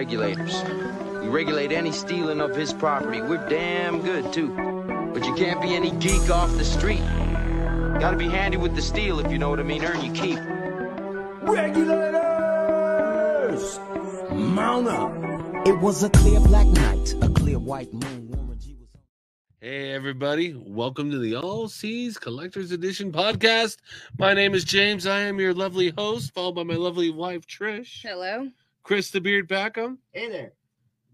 regulators. We regulate any stealing of his property. We're damn good, too. But you can't be any geek off the street. Gotta be handy with the steel, if you know what I mean. Earn your keep. Regulators! Mount up! It was a clear black night, a clear white moon. Warren G was Hey, everybody. Welcome to the All C's Collectors Edition podcast. My name is James. I am your lovely host, followed by my lovely wife, Trish. Hello. Chris the Beard Packham. Hey there.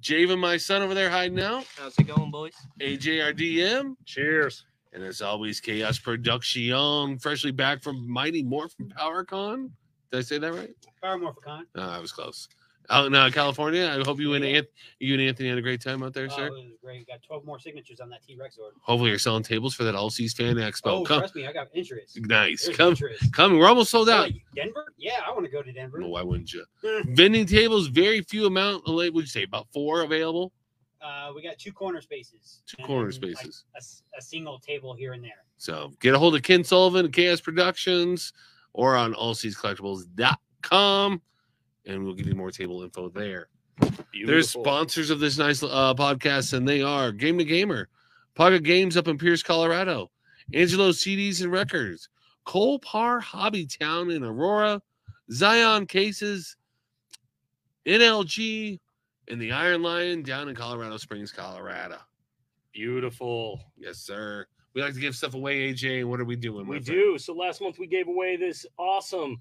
Javen, my son over there hiding out. How's it going, boys? AJ, our DM. Cheers. And as always, Chaos Production, freshly back from Mighty Morphin PowerCon. Did I say that right? Power Morphicon. Uh, I was close. Out in uh, California. I hope you and, Yeah. Anth- you and Anthony had a great time out there, Oh, sir. it was great. Got 12 more signatures on that T Rex order. Hopefully, you're selling tables for that All C's Fan Expo. Oh, come, trust me, I got interest. nice. There's Come, interest. come. We're almost sold out. Denver? Yeah, I want to go to Denver. Well, why wouldn't you? Vending tables, very few amount. Would you say about four available? Uh, we got two corner spaces. Two corner like, spaces. a, single table here and there. So get a hold of Ken Sullivan, KS Productions, or on allcscollectibles.com, and we'll give you more table info there. There's sponsors of this nice uh, podcast, and they are Game to Gamer, Pocket Games up in Pierce, Colorado, Angelo CDs and Records, Cole Par Hobby Town in Aurora, Zion Cases, NLG, and the Iron Lion down in Colorado Springs, Colorado. Beautiful. Yes, sir. We like to give stuff away, AJ. What are we doing? We friend? do. So last month we gave away this awesome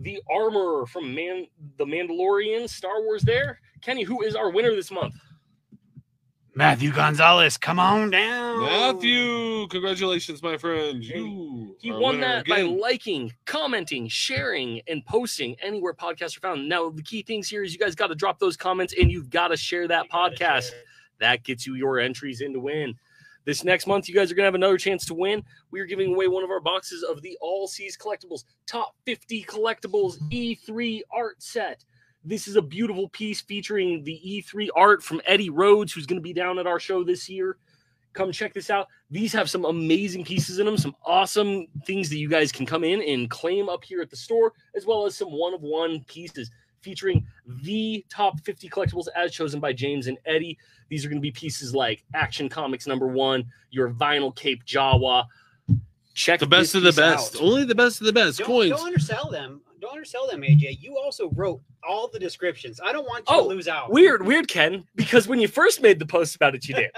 the armor from Man the Mandalorian Star Wars there. Kenny, who is our winner this month? Matthew Gonzalez, come on down. Matthew, congratulations, my friend. You He are won winner that by liking, commenting, sharing, and posting anywhere podcasts are found. Now, the key things here is you guys got to drop those comments and you've got to share that You podcast. share. That gets you your entries in to win. This next month, you guys are going to have another chance to win. We are giving away one of our boxes of the All C's Collectibles Top 50 Collectibles E3 art set. This is a beautiful piece featuring the E3 art from Eddie Rhodes, who's going to be down at our show this year. Come check this out. These have some amazing pieces in them, some awesome things that you guys can come in and claim up here at the store, as well as some one of one pieces featuring the top 50 collectibles as chosen by James and Eddie. These are going to be pieces like Action Comics number one, your vinyl cape Jawa. Check the best of the best. out. Only the best of the best. Don't, Coins. don't undersell them. Don't undersell them, AJ. You also wrote all the descriptions. I don't want you Oh, to lose out. Weird, weird, Ken, because when you first made the post about it, you did.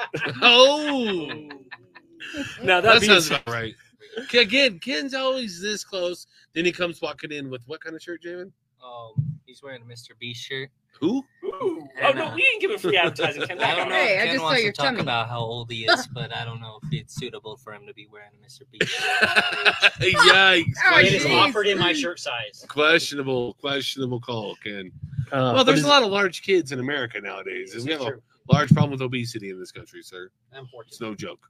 oh, Now that, that being sounds about right. Again, Ken's always this close. Then he comes walking in with what kind of shirt, Jamin? Um, he's wearing a Mr. B shirt. Who? Ooh. oh no, we didn't give him free advertising, Ken. I don't know Hey, if I Ken just saw wants your to talk tummy. about how old he is, but I don't know if it's suitable for him to be wearing a Mr. B shirt. Yikes! Oh, it is jeez. offered in my shirt size. Questionable, questionable call, Ken. Uh, well, there's a lot of large kids in America nowadays, and we is have a true. large problem with obesity in this country, sir. It's Unfortunately. no joke.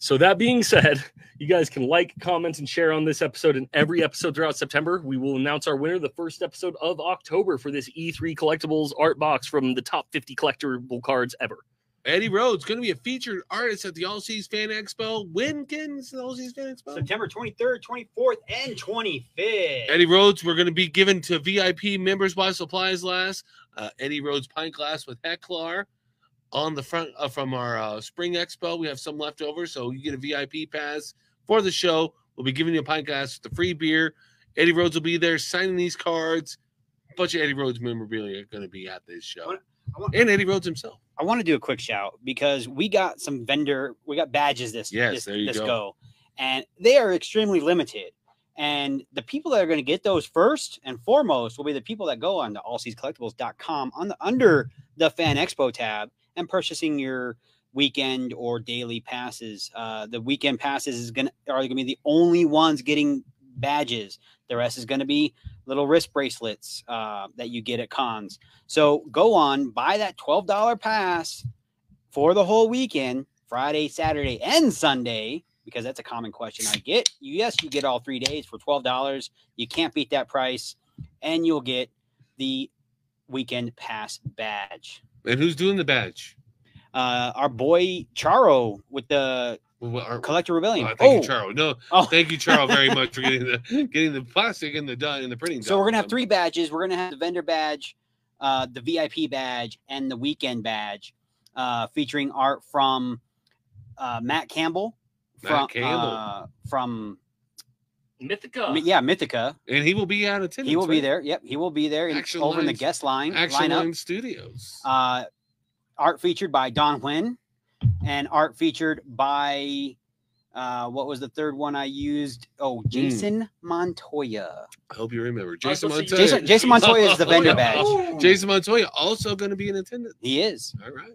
So that being said, you guys can like, comment, and share on this episode and every episode throughout September. We will announce our winner the first episode of October for this E3 collectibles art box from the top 50 collectible cards ever. Eddie Rhodes going to be a featured artist at the All C's Fan Expo. When Ken is the All C's Fan Expo? September 23rd, 24th, and 25th. Eddie Rhodes, we're going to be given to VIP members while supplies last. Uh, Eddie Rhodes pint glass with Hecklar on the front uh, from our uh, Spring Expo. We have some left over, so you get a VIP pass for the show. We'll be giving you a pint glass with the free beer. Eddie Rhodes will be there signing these cards. A bunch of Eddie Rhodes memorabilia are going to be at this show, I want- and Eddie Rhodes himself. I want to do a quick shout because we got some vendor, we got badges this Yes, this, there you this go. and they are extremely limited. And the people that are going to get those first and foremost will be the people that go on to allcscollectibles.com on the under the Fan Expo tab and purchasing your weekend or daily passes. Uh, the weekend passes is gonna are going to be the only ones getting badges. The rest is going to be little wrist bracelets uh, that you get at cons. So go on, buy that $12 pass for the whole weekend, Friday, Saturday, and Sunday, because that's a common question I get. Yes, you get all three days for $12. You can't beat that price, and you'll get the weekend pass badge. And who's doing the badge? Uh, our boy Charo with the Well, our- Collector Rebellion. Oh, thank you, Charo. No, Oh. thank you, Charo, very much for getting the getting the plastic and the done and the printing. So we're gonna have three badges. We're gonna have the vendor badge, uh, the VIP badge and the weekend badge, uh, featuring art from uh, Matt Campbell. Matt from, Campbell. Uh, from Mythica. yeah, Mythica. And he will be out of attendance. He will be there. Yep, he will be there in, Action over in the guest line Action lineup. Line Studios. Uh, art featured by Don Huynh, and art featured by uh, what was the third one I used? Oh, Hmm. Jason Montoya. I hope you remember. Jason Montoya. Jason, Jason Montoya is the vendor badge. Jason Montoya also going to be in attendance. He is. All right.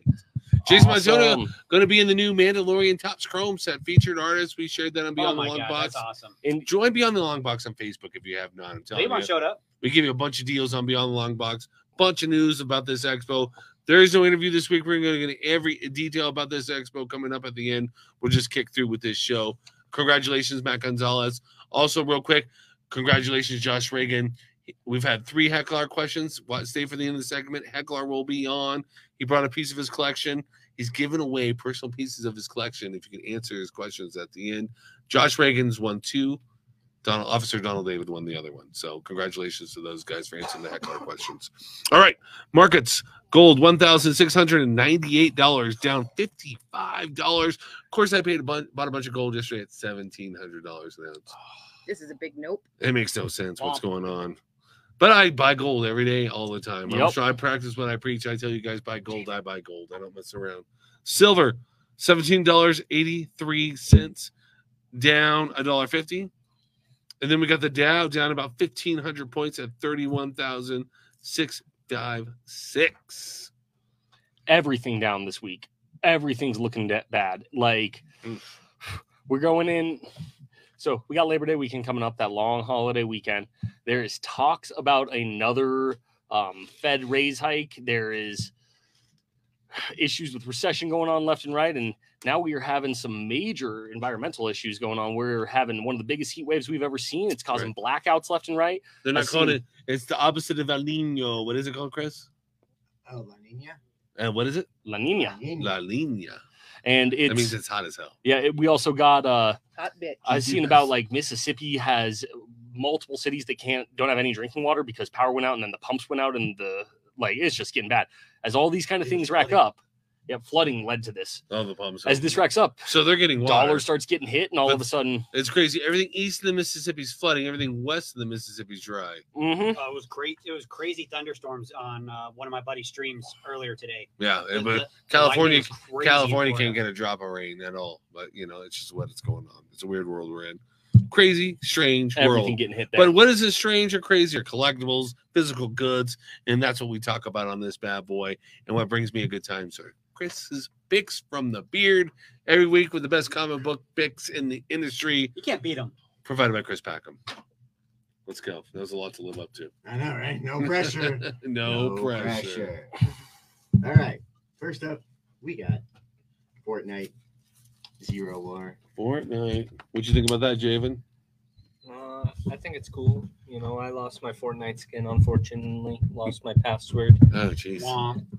Jason Montoya Awesome. going to be in the new Mandalorian Topps Chrome set featured artist. We shared that on Beyond oh the Long god, Box. that's awesome. And Join Beyond the Long Box on Facebook if you have not. I'm telling Levon you. showed up. We give you a bunch of deals on Beyond the Long Box, bunch of news about this expo. There is no interview this week. We're going to get every detail about this expo coming up at the end. We'll just kick through with this show. Congratulations, Matt Gonzalez. Also, real quick, congratulations, Josh Reagan. We've had three Hecklar questions. What stay for the end of the segment? Hecklar will be on. He brought a piece of his collection. He's given away personal pieces of his collection. If you can answer his questions at the end, Josh Reagan's won two. Donald Officer Donald David won the other one. So congratulations to those guys for answering the Hecklar questions. All right, markets gold one thousand six hundred and ninety eight dollars, down fifty five dollars. Of course, I paid a bunch, bought a bunch of gold yesterday at seventeen hundred dollars an ounce. This is a big nope. It makes no sense what's going on. But I buy gold every day, all the time. I'm sure I practice what I preach. I tell you guys buy gold. I buy gold. I don't mess around. Silver, seventeen dollars eighty three cents, down a dollar fifty. And then we got the Dow down about fifteen hundred points at thirty one thousand six five six. everything down this week. Everything's looking bad. Like Oof. we're going in. So we got Labor Day weekend coming up, that long holiday weekend. There is talks about another um, Fed raise hike. There is issues with recession going on left and right, and now we are having some major environmental issues going on. We're having one of the biggest heat waves we've ever seen. It's causing blackouts left and right. They're I not calling see. it. It's the opposite of El Nino. What is it called, Chris? Oh, La Nina. And what is it? La Nina, La Nina. And it's That means it's hot as hell. yeah. It, we also got uh Hot bitch. I've seen about like Mississippi has multiple cities that can't don't have any drinking water because power went out and then the pumps went out and the like it's just getting bad. As all these kind of Yeah, things rack flooding. up, yeah, flooding led to this. All the pumps. As this racks up, so they're getting water. dollar starts getting hit, and all But- of a sudden, It's crazy. Everything east of the Mississippi's flooding. Everything west of the Mississippi's dry. mhm. Uh, it was great. It was crazy thunderstorms on uh, one of my buddy's streams earlier today. Yeah, The- but the- the California, lightning was crazy in California can't get a drop of rain at all. But you know, it's just what it's going on. It's a weird world we're in. Crazy, strange everything world. getting hit there. But what is this strange or crazy or collectibles, physical goods, and that's what we talk about on this bad boy. And what brings me a good time, sir. Chris's picks from the beard every week with the best comic book picks in the industry, You can't beat them. provided by Chris Packham. Let's go. That was a lot to live up to. I know, right? No pressure. no, pressure. All right. First up, we got Fortnite Zero War. Fortnite. What'd you think about that, Javen? Uh, I think it's cool. You know, I lost my Fortnite skin, unfortunately. Lost my password, Oh, jeez.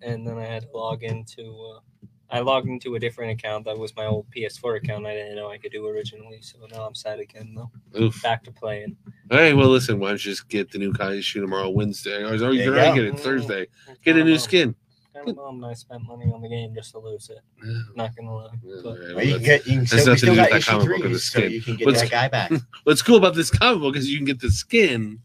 And then I had to log into. Uh, I logged into a different account. That was my old PS4 account. I didn't know I could do originally, so now I'm sad again. Though, Oof. back to playing. Hey, well, listen. Why don't you just get the new Kaiju tomorrow, Wednesday, or, or There you you can get it Thursday. Get a new bummed. Skin. Kinda bummed I spent money on the game just to lose it. Yeah, Not gonna lie. yeah, But all right, Well, you can that's- get, you can still, we still got that issue comic book or three, the so you can get What's- that guy back. What's cool about this comic book is you can get the skin.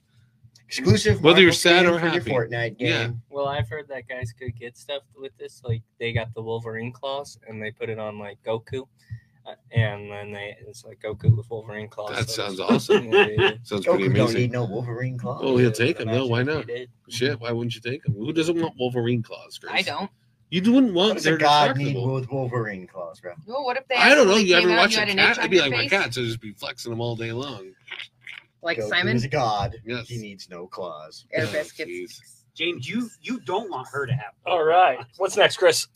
Exclusive. Whether you're sad skin or for your happy. Fortnite game. Yeah. Well, I've heard that guys could get stuff with this. Like they got the Wolverine claws and they put it on like Goku, Uh, and then they it's like Goku with Wolverine claws. That so sounds awesome. Yeah, yeah, Sounds pretty Goku don't amazing. need no Wolverine claws. Oh, he'll take them. No, why not? Shit, why wouldn't you take them? Who doesn't want Wolverine claws? Chris? I don't. You wouldn't what want. does They're a god need with Wolverine claws, bro? Well, what if they? I don't know. You ever watch and a you had an cat? I'd be your like my face? cats. I'd just be flexing them all day long. Like Goku Simon, is a god. Yes. He needs no claws. air Oh, biscuits. jeez. James, you you don't want her to have. All right, what's next, Chris?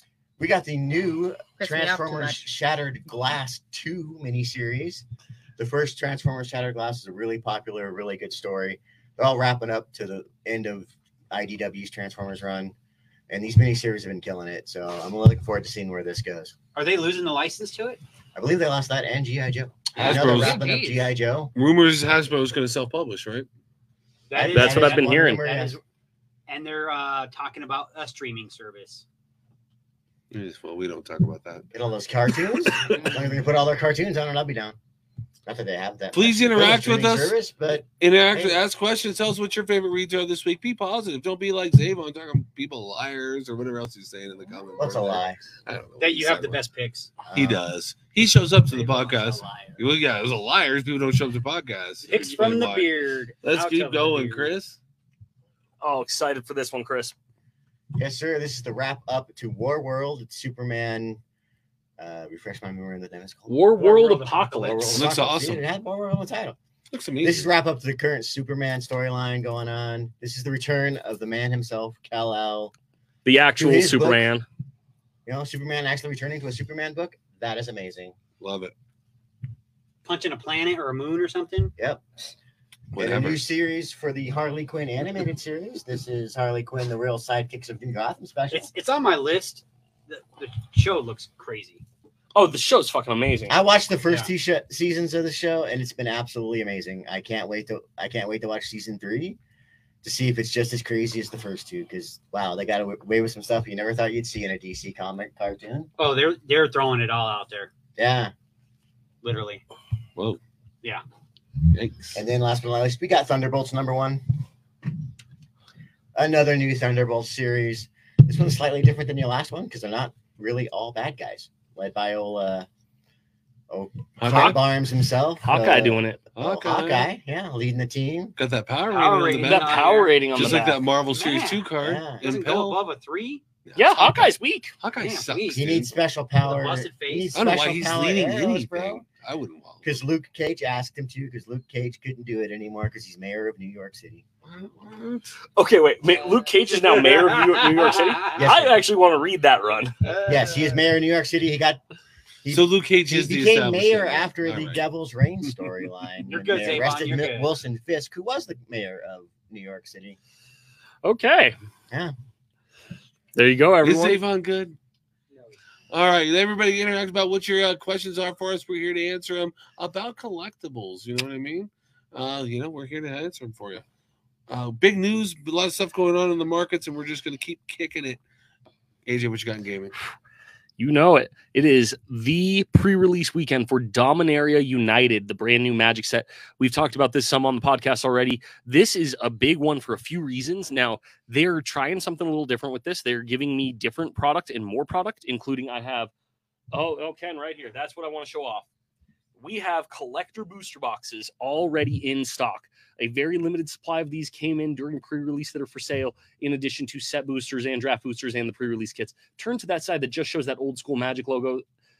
We got the new Piss me off too Transformers. Shattered Glass 2 miniseries. The first Transformers Shattered Glass is a really popular, really good story. They're all wrapping up to the end of IDW's Transformers run. And these miniseries have been killing it. So I'm really looking forward to seeing where this goes. Are they losing the license to it? I believe they lost that and G.I. Joe. I know Hasbro's- wrapping up G.I. Joe. Rumors Hasbro is going to self-publish, right? That is- That's That what is I've been hearing. rumor, That yes. is- and they're uh, talking about a streaming service. Yes, Well, we don't talk about that. Get all those cartoons. as long they put all their cartoons on and I'll be down. Not that they have that. Please much interact with us. Service, but Interact, Hey. ask questions. Tell us what your favorite reads are this week. Be positive. Don't be like Zavon talking people liars or whatever else he's saying in the comments. what's a there. lie? I don't know. That you have the talking best picks. He Um, does. He shows up to the Savon's a podcast. liar. Well, yeah, it was a liars. People don't show up to podcasts. Picks That's from the beard. Let's Out keep going. Chris. Oh, excited for this one, Chris. Yes, sir. This is the wrap up to War World. It's Superman. Uh, refresh my memory on the name it's called. War War World World Apocalypse. Looks Apocalypse. awesome. It had War World on the title. Looks amazing. This is wrap up to the current Superman storyline going on. This is the return of the man himself, Kal El. The actual his book. Superman. You know, Superman actually returning to a Superman book. That is amazing. Love it. Punching a planet or a moon or something. Yep. And a new series for the Harley Quinn animated series. This is Harley Quinn, the real sidekicks of New Gotham special. It's it's on my list. The, the show looks crazy. Oh, the show's fucking amazing. I watched the first Yeah. two sh- seasons of the show, and it's been absolutely amazing. I can't wait to I can't wait to watch season three to see if it's just as crazy as the first two. Because wow, they got away with some stuff you never thought you'd see in a DC comic cartoon. Oh, they're they're throwing it all out there, Yeah, literally. Whoa. Yeah. Thanks. and then last but not least, we got Thunderbolts number one. Another new Thunderbolts series. This one's slightly different than the last one because they're not really all bad guys, led by old uh, oh Hawkeye. Frank Barnes himself. Hawkeye uh, doing it. oh, Hawkeye. Hawkeye, yeah, leading the team. Got that power, Power rating on the That back. on power rating on Just the like back. that Marvel Series Man. 2 card. Yeah. Doesn't go above a three. Yeah, Hawkeye's weak. Hawkeye Damn, sucks. please. He needs special power. busted He face. needs I don't know why he's leading arrows, anything. bro. I wouldn't want. Because Luke Cage asked him to, because Luke Cage couldn't do it anymore because he's mayor of New York City. Okay, wait. Ma- Luke Cage is now mayor of New York, New York City. Yes, I sir. actually want to read that run. Yes, he is mayor of New York City. He got he, So Luke Cage he is became established mayor after All the right. Devil's Reign storyline. You're good, they Zavon, arrested you're Mi- good. Wilson Fisk, who was the mayor of New York City. Okay. Yeah. There you go, everyone. Is everyone. Avon good? All right, everybody interact about what your uh, questions are for us. We're here to answer them about collectibles. You know what I mean? Uh, you know, we're here to answer them for you. Uh, big news, a lot of stuff going on in the markets, and we're just going to keep kicking it. AJ, what you got in gaming? You know it. It is the pre-release weekend for Dominaria United, the brand new Magic set. We've talked about this some on the podcast already. This is a big one for a few reasons. Now, they're trying something a little different with this. They're giving me different product and more product, including I have oh, oh Ken right here. That's what I want to show off. We have collector booster boxes already in stock. A very limited supply of these came in during pre-release that are for sale, in addition to set boosters and draft boosters and the pre-release kits turn to that side that just shows that old school magic logo.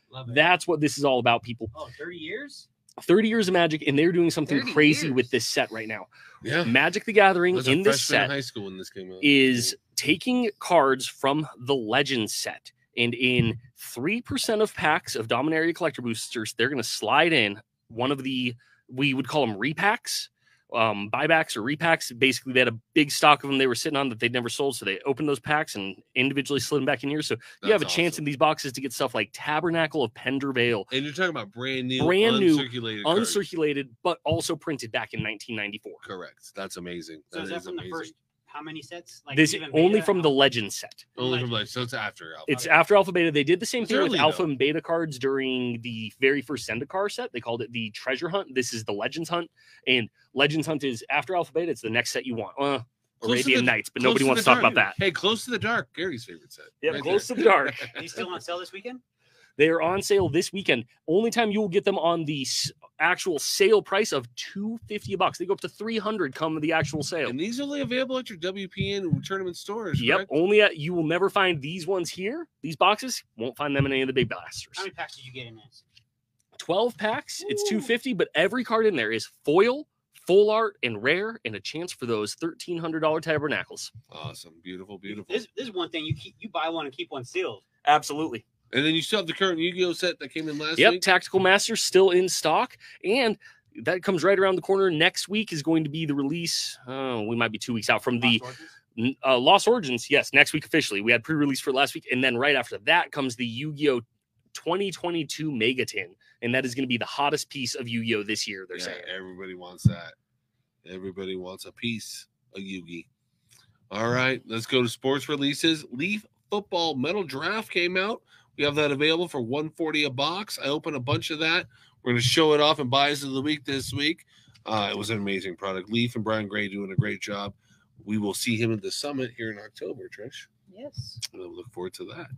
Love it. That's what this is all about, people. Oh, 30 years? 30 years of magic, and they're doing something crazy years. with this set right now. Yeah, Magic the Gathering I was a in this freshman in set high school when this came out. is taking cards from the Legends set. And in 3% of packs of Dominaria collector boosters, they're going to slide in one of the, we would call them repacks, um, buybacks or repacks. Basically, they had a big stock of them they were sitting on that they'd never sold. So they opened those packs and individually slid them back in here. So you have a That's chance in these boxes to get stuff like Tabernacle of Pendrell Vale, And you're talking about brand new, Brand new, uncirculated, cards. uncirculated, but also printed back in 1994. Correct. That's amazing. So is that is from the first, how many sets? Like this only beta? from the Legends set. Only from like so it's after. Alpha. It's after Alpha Beta. They did the same It's thing with Alpha though. and Beta cards during the very first Zendikar set. They called it the Treasure Hunt. This is the Legends Hunt, and Legends Hunt is after Alpha Beta. It's the next set you want. Uh, Close Arabian the- Nights, but nobody to wants to talk Dark. about that. Hey, close to the dark. Gary's favorite set. Yeah, Right close there. to the dark. Are you still on sale this weekend? They are on sale this weekend. Only time you will get them on the s- actual sale price of two fifty bucks. They go up to three hundred come the actual sale. and these are only available at your WPN tournament stores. Yep, correct? only at you will never find these ones here. These boxes won't find them in any of the big blasters. How many packs did you get in this? 12 packs. It's 250, but every card in there is foil, full art, and rare, and a chance for those $1,300 tabernacles. Awesome. Beautiful. Beautiful. This, this is one thing you keep you buy one and keep one sealed. Absolutely. And then you still have the current Yu-Gi-Oh set that came in last week. Yep, week. Tactical Masters still in stock. And that comes right around the corner. Next week is going to be the release. Oh, we might be two weeks out from the Lost Origins? uh, Lost Origins. Yes, next week officially. We had pre-release for last week, and then right after that comes the Yu-Gi-Oh 2022 Megatin, and that is going to be the hottest piece of Yu-Gi-Oh this year. They're Yeah, saying. everybody wants that. Everybody wants a piece of Yu-Gi. All right, let's go to sports releases. Leaf football metal draft came out. We have that available for 140 a box. I open a bunch of that. We're going to show it off and buys of the week this week. Uh, it was an amazing product. Leaf and Brian Gray doing a great job. We will see him at the summit here in October, Trish. Yes. We'll look forward to that.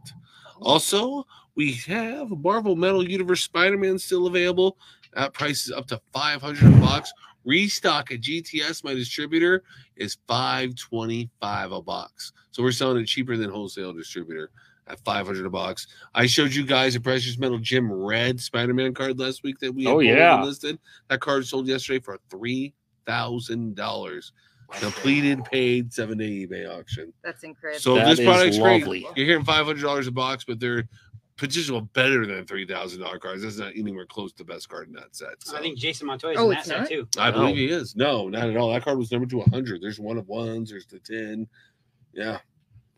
Also, we have Marvel Metal Universe Spider-Man still available at prices up to 500 bucks. Restock at GTS, my distributor, is 525 a box. So we're selling it cheaper than wholesale distributor at 500 a box. I showed you guys a Precious Metal Gem Red Spider-Man card last week that we Oh, pulled and yeah. listed. That card sold yesterday for three thousand dollars. Completed, paid, seven day eBay auction. That's incredible. So That this is product's lovely. great. You're hearing five hundred dollars a box, but they're potential better than three thousand dollar cards. That's not anywhere close to the best card in that set. So I think Jason Montoya is Oh, in that set not? too. I No. believe he is. No, not at all. That card was number to hundred. There's one of ones. There's the ten. Yeah,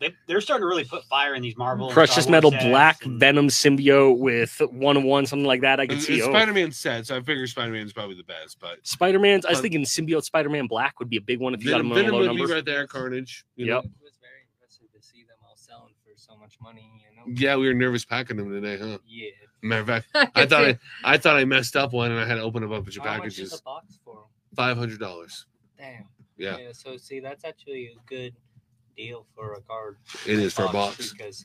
They, they're starting to really put fire in these Marvel. Precious Metal sets Black Venom symbiote with one on one, something like that. I could mm, see. it's Oh. Spider-Man said, so I figure Spider-Man is probably the best. But Spider Man's. I was uh, thinking symbiote Spider Man Black would be a big one if you got Venom, him on a Venom low would number. be right there. Carnage. you Yep. know. It was very impressive to see them all selling for so much money. You know. Yeah, we were nervous packing them today, huh? Yeah. Matter of fact, I thought I, I thought I messed up one, and I had to open up a bunch of How much is packages. a box for 'em? Five hundred dollars. Damn. Yeah, So see, that's actually a good deal for a card. it is for a box. because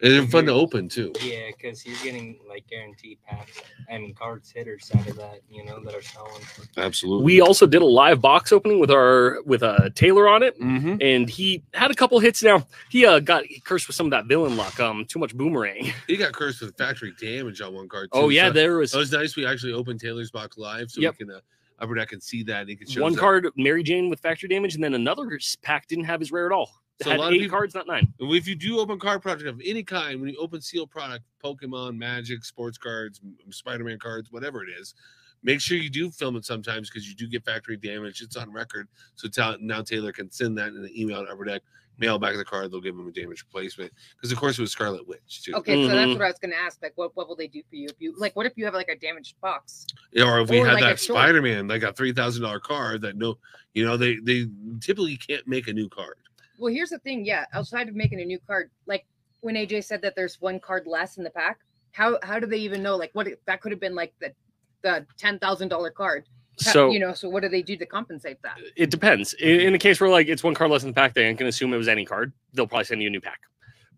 And they're fun to open too. yeah, because you're getting like guaranteed packs and cards hitters out of that. You know that are selling. Absolutely. We also did a live box opening with our with a uh, Taylor on it, Mm-hmm. and he had a couple hits. Now he uh, got cursed with some of that villain luck. Um, too much boomerang. He got cursed with factory damage on one card. Too, Oh yeah, so there was It was nice. We actually opened Taylor's box live, so Yep. we can uh, Upper Deck can see that. And he can show one card Mary Jane with factory damage, and then another pack didn't have his rare at all. It So a had lot of eight people- cards, not nine. If you do open card product of any kind, when you open sealed product, Pokemon, Magic, sports cards, Spider Man cards, whatever it is, make sure you do film it sometimes because you do get factory damage. It's on record. So now Taylor can send that in an email to Upper Deck, mail back the card. They'll give him a damage replacement. Because, of course, it was Scarlet Witch, too. Okay, so that's Mhm. what I was going to ask. Like, what, what will they do for you if you like? What if you have like a damaged box? Yeah, or if we Or had like that Spider Man, like a three thousand dollar card that no, you know, they they typically can't make a new card. Well, here's the thing. Yeah, outside of making a new card, like when AJ said that there's one card less in the pack, how how do they even know? Like, what if- that could have been like the the ten thousand dollar card. How- So you know, so what do they do to compensate that? it depends. In, in the case where like it's one card less in the pack, they ain't gonna assume it was any card. They'll probably send you a new pack.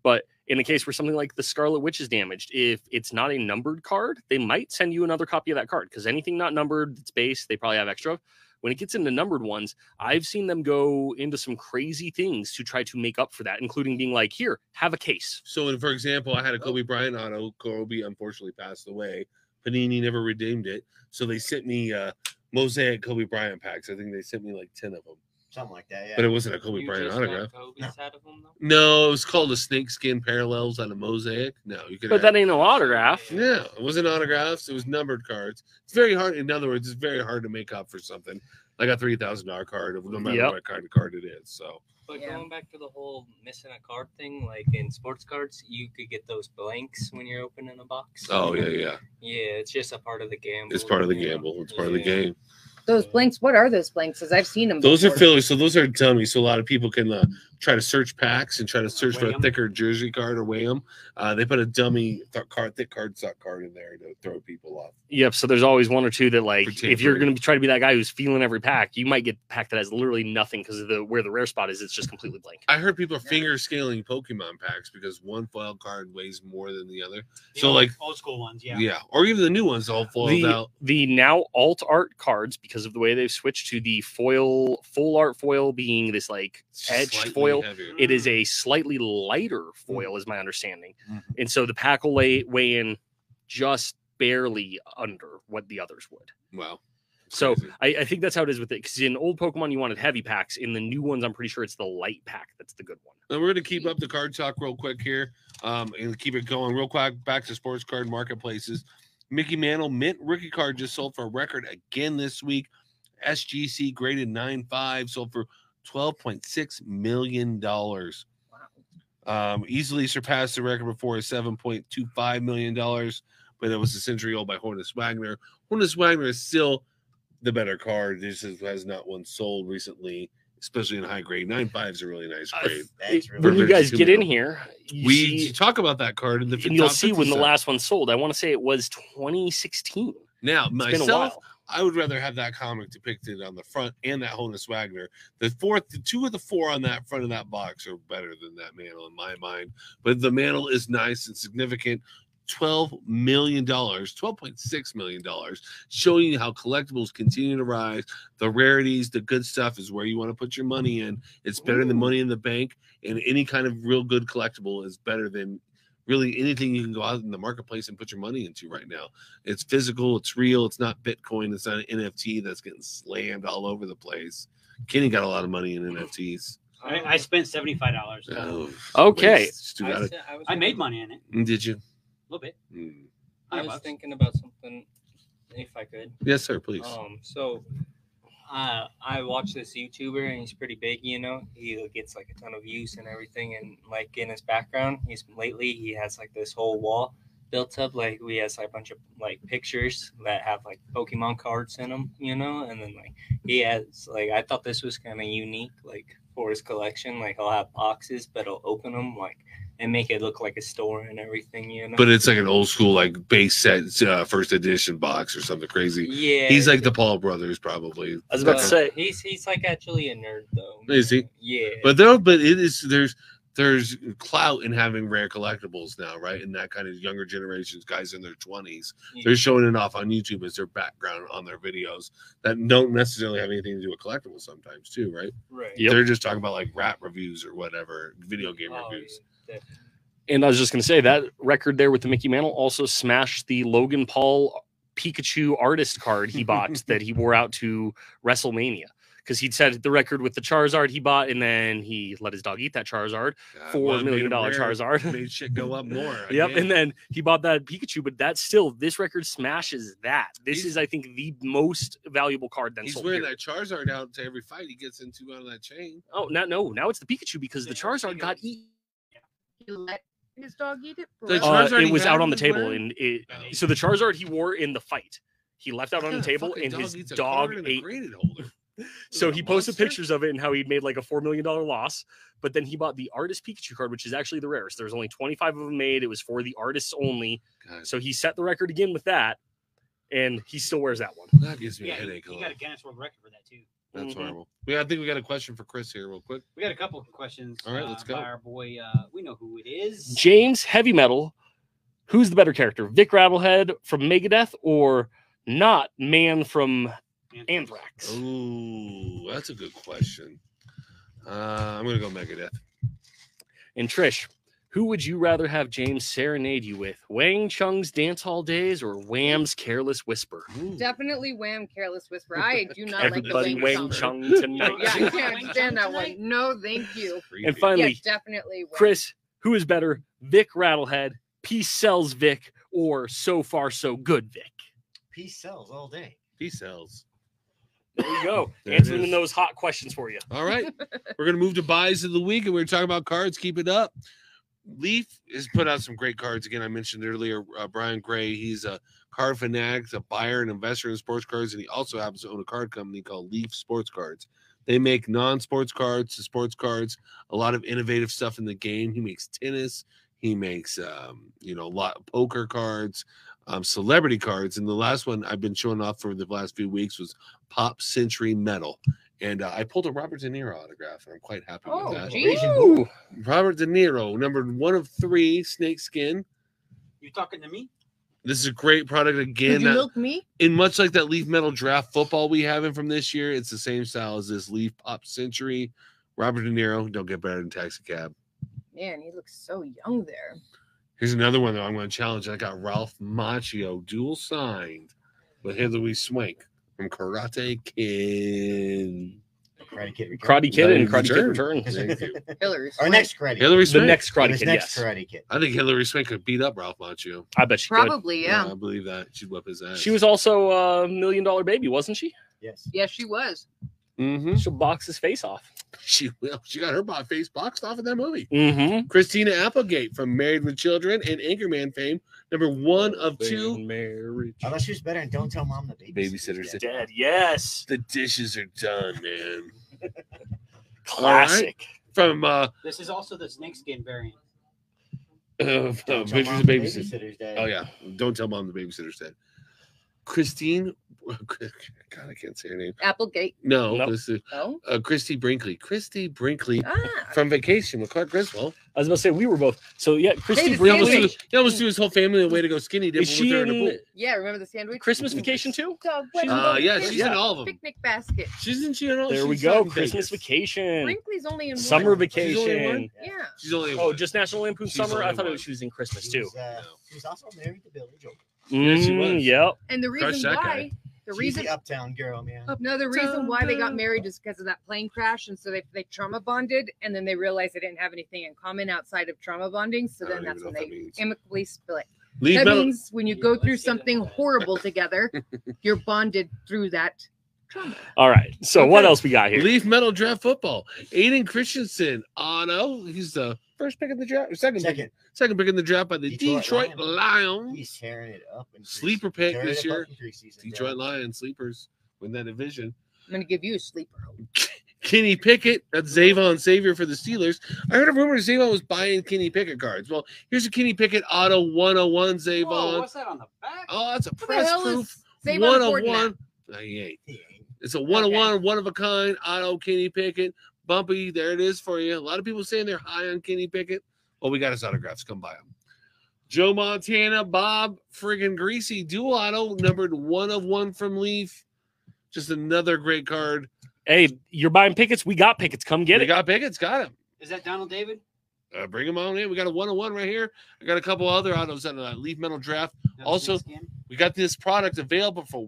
But in the case where something like the Scarlet Witch is damaged, if it's not a numbered card, they might send you another copy of that card because anything not numbered, it's base, they probably have extra. When it gets into numbered ones, I've seen them go into some crazy things to try to make up for that, including being like, "Here, have a case." So, and for example, I had a Kobe Bryant auto. Kobe unfortunately passed away. Panini never redeemed it, so they sent me uh, mosaic Kobe Bryant packs. I think they sent me like ten of them, Something like that. Yeah. but it wasn't a Kobe You Bryant autograph. Kobe's out of them. No, it was called a snakeskin parallels on a mosaic. No, you could. But that ain't no autograph. Yeah, it wasn't autographs. It was numbered cards. It's very hard. In other words, it's very hard to make up for something like a three thousand dollar card, no matter Yep. what kind of card it is. So But Yeah. going back to the whole missing a card thing, like in sports cards, you could get those blanks when you're opening a box. Oh yeah, yeah. Yeah, it's just a part of the gamble. It's part of the you know? gamble. It's part of the game. Those blanks, what are those blanks? Because I've seen them. Those are before. fillers. So those are dummies. So a lot of people can uh, try to search packs and try to search for Weigh a 'em. thicker jersey card or weigh them. Uh, they put a dummy th- card, thick card stock card in there to throw people off. Yep. So there's always one or two that like For if you're going to try to be that guy who's feeling every pack, you might get a pack that has literally nothing because of the where the rare spot is. It's just completely blank. I heard people are finger scaling Pokemon packs because one foil card weighs more than the other. The So old- like, old school ones, yeah. yeah, or even the new ones all foiled The out. the now alt art cards because of the way they've switched to the foil full art foil being this like edged Slightly foil. It is a slightly lighter foil, is my understanding, Mhm. and so the pack will lay, weigh in just barely under what the others would. Wow. So I, I think that's how it is with it. Because in old Pokemon, you wanted heavy packs. In the new ones, I'm pretty sure it's the light pack that's the good one. And we're going to keep up the card talk real quick here um, and keep it going real quick. Back to sports card marketplaces. Mickey Mantle Mint rookie card just sold for a record again this week. SGC graded 9.5, sold for $12.6 million. Um, easily surpassed the record before at $7.25 million, but it was a century old by Honus Wagner. Honus Wagner is still the better card. This is, has not one sold recently especially in high grade. Nine five is a really nice I- grade. That's really when you guys get in here, you we see- talk about that card in the and you'll see 50 when the last one sold. I want to say it was 2016. Now, It's myself. I would rather have that comic depicted on the front and that Honus Wagner. The fourth, the two of the four on that front of that box are better than that Mantle in my mind. But the Mantle is nice and significant. Twelve million dollars, twelve point six million dollars, showing you how collectibles continue to rise. The rarities, the good stuff is where you want to put your money in. It's better than money in the bank, and any kind of real good collectible is better than really anything you can go out in the marketplace and put your money into right now. It's physical, it's real, it's not Bitcoin, it's not an NFT that's getting slammed all over the place. Kenny got a lot of money in NFTs. I, I spent seventy five dollars. Oh, Okay. waste. I bad was, it- I was I made money in it, Did you? a little bit. Mm. I was bucks. thinking about something, if I could. Yes, sir. Please. Um, so uh, I watch this YouTuber and he's pretty big, you know. He gets like a ton of views and everything, and like in his background, he's lately he has like this whole wall built up. Like we has like a bunch of like pictures that have like Pokemon cards in them, you know. And then like he has like I thought this was kind of unique, like for his collection. Like he'll have boxes, but he'll open them like and make it look like a store and everything, you know. But it's like an old school, like base set, uh, first edition box or something crazy. yeah, He's like the Paul brothers, probably. I was about to say, he's he's like actually a nerd though. Is he? Yeah. But there, but it is there's there's clout in having rare collectibles now, right? And that kind of younger generations, guys in their twenties, they're showing it off on YouTube as their background on their videos that don't necessarily have anything to do with collectibles sometimes too, right? right. Yep. They're just talking about like rap reviews or whatever, video game Oh, reviews. yeah, and I was just going to say that record there with the Mickey Mantle also smashed the Logan Paul Pikachu artist card he bought that he wore out to WrestleMania because he'd set the record with the Charizard he bought, and then he let his dog eat that Charizard, God, four well, million dollar. Charizard. made shit go up more. Yep, and then he bought that Pikachu, but that's still this record smashes that. This He's- is, I think, the most valuable card then he's sold. wearing period. that Charizard out to every fight he gets into out of that chain. Oh, no, no, now it's the Pikachu because the Charizard got eaten. He let his dog eat it. The real? Uh, Charizard it he was had out on the was table, wearing? and it, Oh. so the Charizard he wore in the fight, he left out on Yeah, the table, fucking and dog his eats a dog card and a ate. graded holder. So What a he posted monster. pictures of it and how he made like a four million dollar loss. But then he bought the artist Pikachu card, which is actually the rarest. There's only 25 of them made. It was for the artists only. God, So he set the record again with that, and he still wears that one. that gives me Yeah, a he, headache. he alone. got a Guinness World Record for that too. That's Mhm. horrible. Yeah, I think we got a question for Chris here, real quick. We got a couple of questions. All right, uh, let's go. By our boy, uh, we know who it is. James Heavy Metal, who's the better character, Vic Rattlehead from Megadeth or not Man from Anthrax? Ooh, that's a good question. Uh, I'm gonna go Megadeth. And Trish, who would you rather have James serenade you with? Wang Chung's Dance Hall Days or Wham's Careless Whisper? Ooh. Definitely Wham! Careless Whisper. I do not Everybody like Wang the Wang Chung Chung. tonight. Yeah, I can't Chung stand that one. No, thank you. And finally, Yes, definitely. Wham. Chris, who is better, Vic Rattlehead, Peace Sells Vic, or So Far So Good Vic? Peace sells all day. he sells. There you go. There Answering those hot questions for you. All right, we're gonna move to buys of the week, and we're talking about cards. Keep it up. Leaf has put out some great cards. Again, I mentioned earlier uh, Brian Gray. He's a card fanatic, a buyer and investor in sports cards, and he also happens to own a card company called Leaf Sports Cards. They make non-sports cards to sports cards. A lot of innovative stuff in the game. He makes tennis. He makes um, you know a lot of poker cards, um, celebrity cards, and the last one I've been showing off for the last few weeks was Pop Century Metal. And uh, I pulled a Robert De Niro autograph, and I'm quite happy Oh, with that. geez. Ooh. Robert De Niro, number one of three, snake skin. You talking to me? This is a great product Did again. you that- milk me? in much like that Leaf Metal Draft football we have in from this year, it's the same style as this Leaf Pop Century. Robert De Niro, don't get better than Taxi Cab. Man, he looks so young there. Here's another one that I'm going to challenge. I got Ralph Macchio dual signed with Hilary Swank from Karate Kid. Karate Kid. Karate Kid and Karate Karate Kid Return. Returns. Thank you. Hillary. Our Swank. next Karate. Hilary Swank. The next Karate His Kid, next yes. Karate Kid. I think Hilary Swank could beat up Ralph Macchio. I bet she could. Probably, yeah. I believe that. She'd whip his ass. She was also a million dollar baby, wasn't she? Yes. Yes, she was. Mm-hmm. She'll box his face off. She will. She got her bo- face boxed off in that movie. Mm-hmm. Christina Applegate from Married with Children and Anchorman fame, number one of two. Marriage. I thought she was better and don't tell mom the baby Babysitter's Dead. Yes. The dishes are done, man. Classic. from uh, This is also the snakeskin variant. uh, uh Don't tell Pictures Mom of the Babysitter. Babysitter's Day. Oh yeah, don't tell mom the babysitter's dead. Christine, God, I can't say her name. Applegate. No, Nope. this is Oh. uh, Christie Brinkley. Christie Brinkley Ah. from Vacation with Clark Griswold. I was about to say we were both. So yeah, Christy the He almost, sandwich. threw, he almost threw his whole family away to go skinny dip Is with she her in the in pool. Yeah, remember the sandwich? Christmas Vacation too? Dog, She's- Uh, yeah, she's Yeah. in all of them. Picnic basket. She's in she in all. Of them. There we she's go. in Christmas Vegas. Vacation, Brinkley's only in summer one. vacation. Yeah. She's only in Oh, one. just National Lampoon She's Summer. I only thought it one. was she was in Christmas She too. was, uh, she was also married to Billy Joel. Yeah, she Mm, was. Yep. And the Crush reason that guy. Why, the She's reason, the uptown girl, man. Oh, no, the reason why they got married is because of that plane crash, and so they they trauma bonded, and then they realized they didn't have anything in common outside of trauma bonding. So then that's when know they that means. amicably split. Leave that metal, means when you go through something horrible together, you're bonded through that trauma. All right. So what else we got here? Leaf metal draft football. Aiden Christensen, Otto. Oh, he's the first pick in the draft. Second, pick, Second, second pick in the draft by the Detroit Detroit, Lions. he's tearing it up. In Sleeper pick this year. Detroit Joe. Lions sleepers win that division. I'm gonna give you a sleeper. Kenny Pickett, that's Zavon Savior for the Steelers. I heard a rumor Zavon was buying Kenny Pickett cards. Well, here's a Kenny Pickett Auto 101 Whoa, Zavon. what's that on the back? Oh, that's a What press proof is Savon Ford now? 101. No, he ain't. He ain't. It's a 101, one of a kind, Auto Kenny Pickett. Bumpy, there it is for you. A lot of people saying they're high on Kenny Pickett. Well, we got his autographs. Come by him. Joe Montana, Bob friggin' Griese, dual auto, numbered one of one from Leaf. Just another great card. Hey, you're buying pickets. We got pickets. Come get we it. We got pickets. got him. Is that Donald David? Uh, bring him on in. We got a one on one right here. I got a couple other autos on a Leaf Metal Draft. No, Also- snakeskin? We got this product available for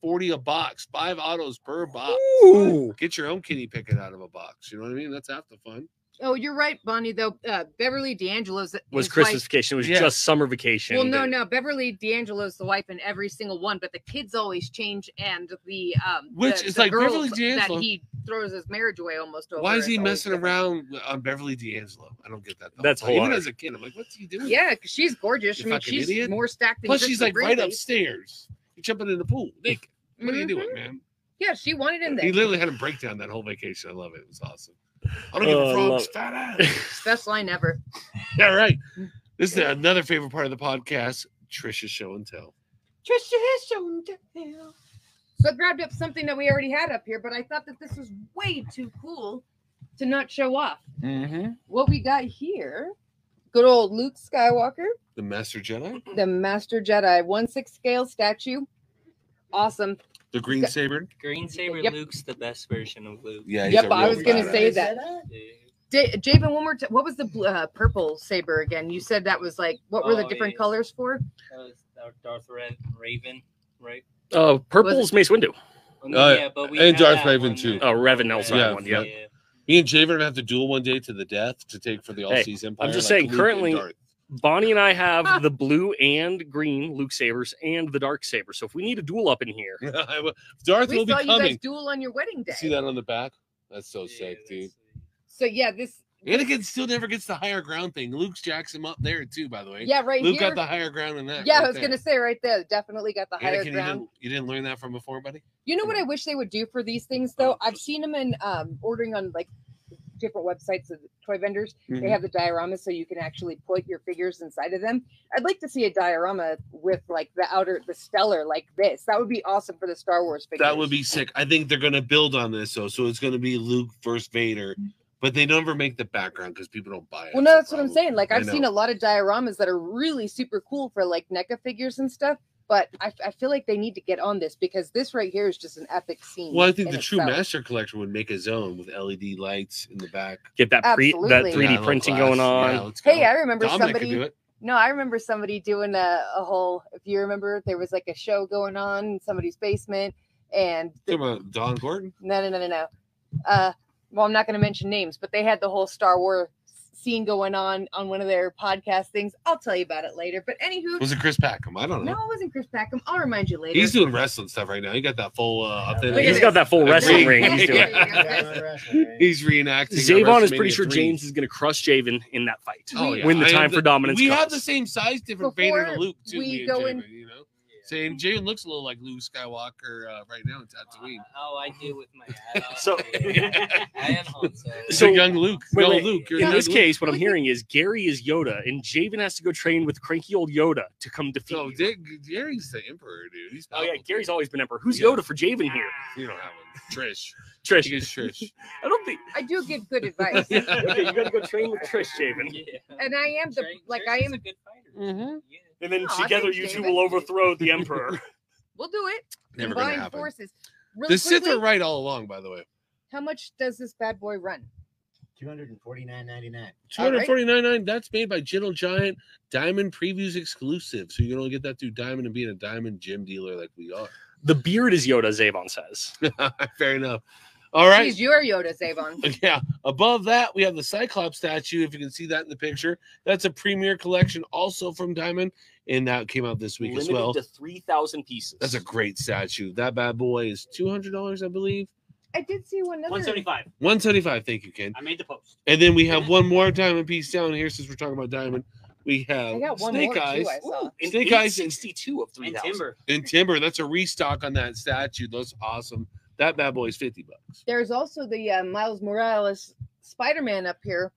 140 a box, five autos per box. Ooh. Get your own kitty Pickett out of a box. You know what I mean? That's half the fun. Oh, you're right, Bonnie. Though uh, Beverly D'Angelo's Was Christmas wife- vacation. It was Yeah. just summer vacation. Well, no, no. Beverly D'Angelo's the wife in every single one, but the kids always change, and the um, Which the, is the like Beverly D'Angelo. that he throws his marriage away almost over. Why is he messing different. around on Beverly D'Angelo? I don't get that. though. That's Even as a kid, I'm like, what's he doing? Yeah, because she's gorgeous. You I mean, she's idiot. more stacked than Plus, she's Kristen like right upstairs. You're jumping in the pool. Nick, what are you doing, Mhm. man? Yeah, she wanted him He there. literally had a breakdown that whole vacation. I love it. It was awesome. I don't give Oh, a I frog's love fat ass. Best line ever. All right. This is another favorite part of the podcast Trisha's show and tell. Trisha has shown to tell. So I grabbed up something that we already had up here, but I thought that this was way too cool to not show off. Mm-hmm. What we got here, good old Luke Skywalker, The Master Jedi, the Master Jedi, one six scale statue. Awesome. the Green Saber. Green Saber Yep. Luke's the best version of Luke. Yeah, Yep, I was gonna badass. say that. Yeah. Da- Javen, one more time. What was the bl- uh, purple saber again? You said that was like, what were the Oh, different yeah. colors for? That Darth Red Revan, right? Uh, purple's Mace Windu. Uh, yeah, but we and had Darth that Revan, too. that- Oh, Revan also yeah, one, yeah. Me and Javen are gonna have to duel one day to the death to take for the All Hey, Seas Empire. I'm just like saying, Luke currently- Darth. Bonnie and I have the blue and green Luke sabers and the dark saber. So if we need a duel up in here, Darth We will be saw you guys coming. duel on your wedding day. See that on the back? That's so Yeah, sick, dude. that's- So yeah, this Anakin still never gets the higher ground thing. Luke jacks him up there too, by the way. yeah right Luke here. got the higher ground in that. yeah, right I was there. gonna say right there, definitely got the higher Anakin, you ground. didn't, you didn't learn that from before, buddy? You know what I wish they would do for these things though? I've seen them in um, ordering on like different websites of toy vendors. They Mhm. have the dioramas so you can actually put your figures inside of them. I'd like to see a diorama with like the outer, the stellar like this. That would be awesome for the Star Wars figures. That would be sick. I think they're gonna build on this though, so it's gonna be Luke versus Vader, but they never make the background because people don't buy it. Well, no, that's what I'm saying. Like I I've seen a lot of dioramas that are really super cool for like NECA figures and stuff. But I, I feel like they need to get on this because this right here is just an epic scene. Well, I think the true itself. master collector would make his own with LED lights in the back. get that pre that Absolutely. 3D Yeah, printing glass. going on. Yeah, let's go. Hey, I remember Dominic could somebody. do it. No, I remember somebody doing a, a whole. If you remember, there was like a show going on in somebody's basement, and the, Talking Don Gordon. no, no, no, no, no. Uh, well, I'm not going to mention names, but they had the whole Star Wars scene going on on one of their podcast things. I'll tell you about it later. But anywho, Was it Chris Packham? I don't know. no, it wasn't Chris Packham. I'll remind you later. He's doing wrestling stuff right now. He got that full uh, Look authentic. at He's got that full wrestling ring. ring. He's doing. Yeah. He's reenacting. Zavon is pretty sure 3. James is going to crush Javen in that fight. Oh, yeah. Win the I time am for dominance We comes. have the same size difference, Vader and Luke too. we me and go Jamin, in- you know. Saying Jalen looks a little like Luke Skywalker uh, right now in Tatooine. oh, I do with my hat off. So- I am Han Solo. He's So- young Luke. Wait, no, wait, Luke. You're in young this Luke. case, what I'm hearing is Gary is Yoda, and Javen has to go train with cranky old Yoda to come defeat. So you. Dick, Gary's the emperor, dude. He's oh yeah, powerful. Gary's always been emperor. Who's Yeah. Yoda for Javen here? You don't have one. Trish. Trish. He gets Trish. I don't think. I do give good advice, Yeah. Okay, you got to go train with Trish, Javen, Yeah. and I am the Trish- like Trish I is am. a good fighter. Mhm. Yeah. And then Aw, together you two David. will overthrow the emperor. We'll do it. Never gonna happen. forces. Real The Sith quickly, are right all along, by the way. How much does this bad boy run? Two hundred and forty nine ninety nine. Two All hundred right. forty nine nine. That's made by Gentle Giant Diamond Previews exclusive. So you can only get that through Diamond and being a Diamond Gem dealer like we are. the beard is Yoda, Zavon says. Fair enough. All right. He's your Yoda, Zavon. Yeah. Above that, we have the Cyclops statue. If you can see that in the picture, that's a premier collection, also from Diamond, and that came out this week Limited as well. to three thousand pieces. That's a great statue. That bad boy is two hundred dollars, I believe. I did see one other. 175. One seventy five. Thank you, Ken. I made the post. And then we have one more diamond piece down here since we're talking about diamond. We I have got one Snake Eyes too. I saw. And Snake Eyes sixty-two of three And timber. and timber. That's a restock on that statue. That's awesome. That bad boy is fifty bucks. There's also the uh, Miles Morales Spider-Man up here.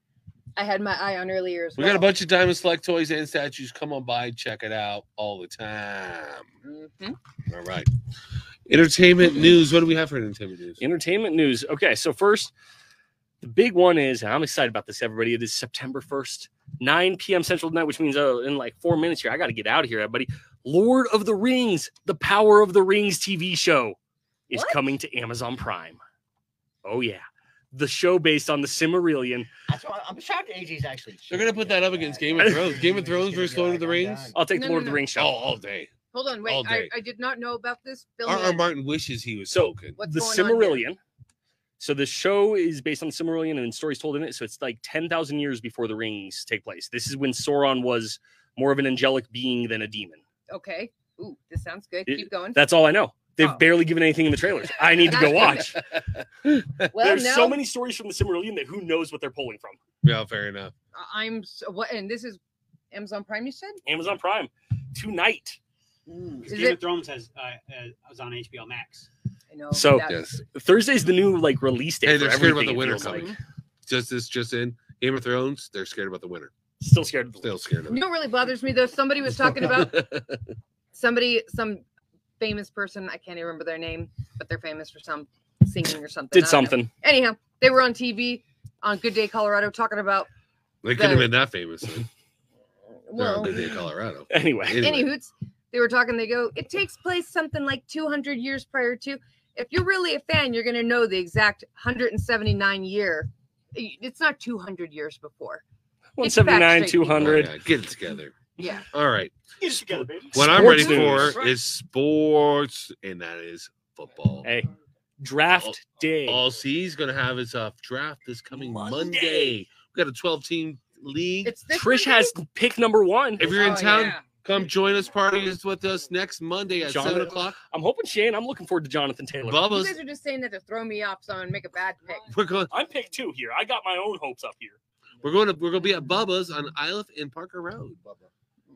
I had my eye on earlier as We well. got a bunch of diamond select toys and statues. Come on by, check it out all the time. Mhm. All right. Entertainment news. What do we have for entertainment news? Entertainment news. Okay, so first, the big one is, and I'm excited about this, everybody. It is September 1st, 9 p.m. Central tonight, which means uh, in like four minutes here, I got to get out of here, everybody. Lord of the Rings, the Power of the Rings TV show is What? coming to Amazon Prime. Oh, yeah. The show based on the Silmarillion. That's why I'm shocked AJ's actually. They're gonna put that up against Game of Thrones. Game of Thrones versus Lord of the Rings. I'll take No, the Lord no, of the. Rings show. Oh, all day. Hold on, wait. I. I did not know about this. Fill R. R. Martin wishes he was So, spoken. What's the going on here? Silmarillion. So the show is based on the Silmarillion and stories told in it. So it's like 10,000 years before the rings take place. This is when Sauron was more of an angelic being than a demon. Okay. Ooh, this sounds good. It- Keep going. That's all I know. They've Oh. barely given anything in the trailers. I need to go watch. Well, There's now so many stories from the Silmarillion that who knows what they're pulling from. Yeah, fair enough. I'm so, what, and this is Amazon Prime. You said Amazon Prime tonight. Is Game it- of Thrones has uh, uh, was on HBO Max. I know. So- that's- Yes. Thursday's the new like release date. Hey, they're scared about the it winter feels like. coming. Just this, just in Game of Thrones. They're scared about the winter. Still scared. Of the Still scared of You know what really bothers me though? Somebody was talking about somebody, some famous person. I can't even remember their name, but they're famous for some singing or something. Did I don't know. something. Anyhow, they were on TV on Good Day Colorado talking about they could have The- been that famous. They're well, Good Day, Colorado. Anyway. Anyway. any hoots. They were talking. They go, it takes place something like 200 years prior to. If you're really a fan, you're going to know the exact 179 year. It's not 200 years before. 179, 200. Oh, yeah, get it together. Yeah. All right. Get it together, baby. What I'm ready Sports for is sports, and that is football. Hey, draft day. All C's going to have his uh, draft this coming Monday. Monday. We got a 12 team league. It's this Trish Monday? has pick number one. if you're in Oh, town, yeah. come join us. Party is with us next Monday at Jonathan- 7 o'clock. I'm hoping Shane. I'm looking forward to Jonathan Taylor. You Bubba's. guys are just saying that to throw me off so I'm gonna make a bad pick. We're going. I'm pick two here. I got my own hopes up here. We're going to. We're going to be at Bubba's on Isle and Parker Road.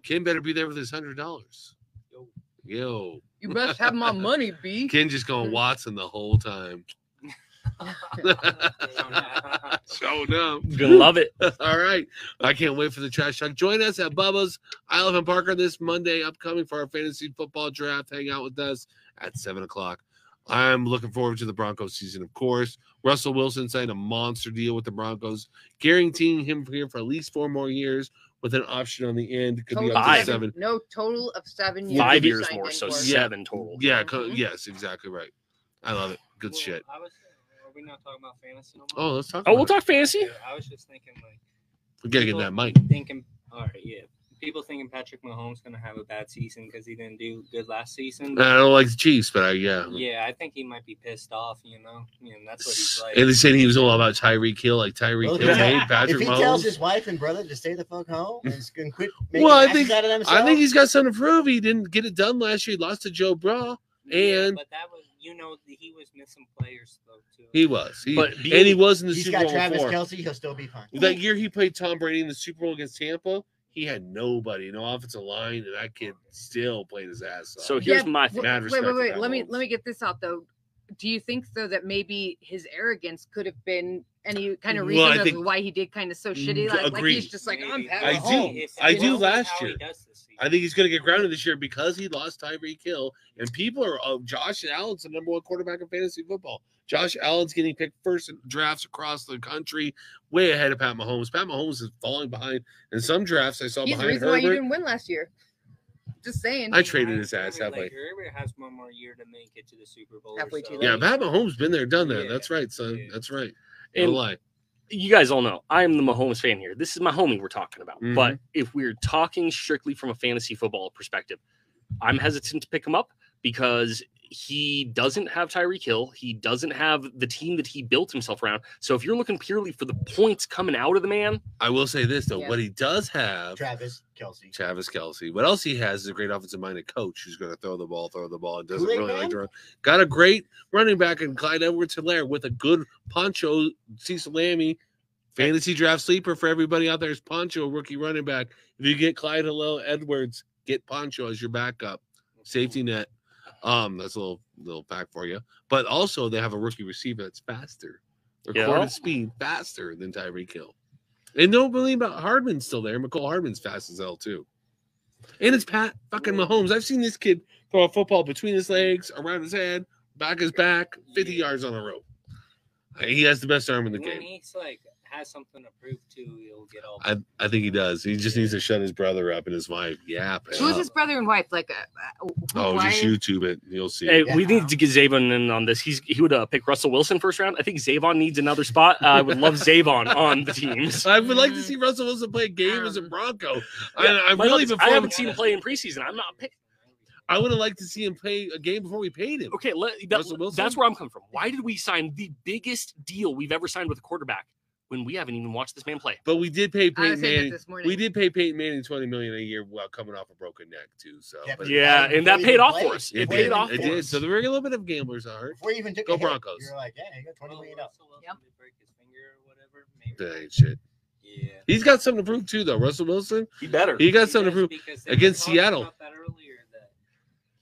Ken better be there with his hundred dollars. Yo, Yo. You best have my money, B. Ken just going Watson the whole time. Showing up. Gonna love it. All right. I can't wait for the trash talk. Join us at Bubba's Isle of Parker this Monday upcoming for our fantasy football draft. Hang out with us at seven o'clock. I'm looking forward to the Broncos season, of course. Russell Wilson signed a monster deal with the Broncos, guaranteeing him here for at least four more years with an option on the end. Could be Total up to Five. seven. No total of seven years. Five years more, so for. Seven total. Yeah, co- Mhm. yes, exactly right. I love it. Good Well, shit. I was, are we not talking about fantasy no more? Oh, let's talk. Oh, we'll it. talk fantasy. I was just thinking like We gotta get that mic. Thinking, all right, yeah. People thinking Patrick Mahomes gonna have a bad season because he didn't do good last season. I don't like the Chiefs, but I, yeah. yeah, I think he might be pissed off. You know, yeah, and that's what he's like. And they said he was all about Tyreek Hill, like Tyreek Well, Hill yeah. made If Patrick he tells his wife and brother to stay the fuck home and s- and quit making Well, I think- out of themselves, I think he's got something to prove. He didn't get it done last year. He lost to Joe Bra, Yeah, and but that was, you know, he was missing players though too. he was. He, But and he was in the he's Super got Bowl Travis before. Kelce. He'll still be fine. That year he played Tom Brady in the Super Bowl against Tampa. He had nobody, no offensive line, and that kid still played his ass off. So here's my w- thing. Mad wait, respect wait, for wait. Pat Let me let me get this out though. Do you think though that maybe his arrogance could have been any kind of Well, reason I of think- why he did kind of so shitty? Mm, Like, like he's just like I'm Maybe. Pat I do. I do last year. does this season. I think he's going to get grounded this year because he lost Tyreek Hill, and people are. Oh, Josh Allen's the number one quarterback in fantasy football. Josh Allen's getting picked first in drafts across the country, way ahead of Pat Mahomes. Pat Mahomes is falling behind in some drafts. I saw He's the behind reason why you Herbert. didn't win last year. Just saying. I traded his ass halfway. Like, Herbert has one more year to make it to the Super Bowl. or Halfway too late. Yeah, Pat Mahomes been there, done that. Yeah. That's right, son. Yeah. That's right. And- No lie. you guys all know I am the Mahomes fan here. This is my homie we're talking about. Mhm. But if we're talking strictly from a fantasy football perspective, I'm hesitant to pick him up because he doesn't have Tyreek Hill. He doesn't have the team that he built himself around. So if you're looking purely for the points coming out of the man, I will say this though: Yeah. what he does have, Travis Kelce. Travis Kelce. What else he has is a great offensive minded coach who's going to throw the ball, throw the ball, and doesn't Kool-Aid really like Man? to run. Got a great running back in Clyde Edwards Helaire with a good Poncho Cisalami. Fantasy draft sleeper for everybody out there is Poncho, rookie running back. If you get Clyde Hillel Edwards, get Poncho as your backup. Safety net. Um, that's a little little fact for you. But also they have a rookie receiver that's faster. Recorded Yeah. speed faster than Tyreek Hill. And don't believe about Hardman's still there. Mecole Hardman's fast as hell too. And it's Pat fucking Mahomes. I've seen this kid throw a football between his legs, around his head, back his back, 50 yards on a rope. He has the best arm in the game. he's like has something to prove to, he'll get all. I, I think he does. He just needs to shut his brother up and his wife. Yeah. Who's his brother and wife? Like, uh, uh, Oh, why- just YouTube it. You'll see. hey, we need to get Zavon in on this. He's he would uh, pick Russell Wilson first round. I think Zavon needs another spot. Uh, I would love Zavon on the teams. I would like to see Russell Wilson play a game as a Um, Bronco. Yeah, I, I my really thought is, before I haven't seen him play in preseason. I'm not pick, I would have liked to see him play a game before we paid him. Okay, let, that, that's where I'm coming from. Why did we sign the biggest deal we've ever signed with a quarterback when we haven't even watched this man play? But we did pay I was Peyton Manning. We did pay Peyton Manning twenty million a year while coming off a broken neck too. So Yeah, but but- Yeah, and that paid off played. for us. It, it paid did. off It for did. us. So there were a little bit of gamblers are hurt. Before you even took Go a hit, Broncos. You're like, yeah, you got twenty million dollars. Russell Wilson Yep. break his finger or whatever. Maybe. That ain't shit. Yeah. He's got something to prove too, though. Russell Wilson. He better. He got He something to prove. because they were against Seattle. About that earlier, that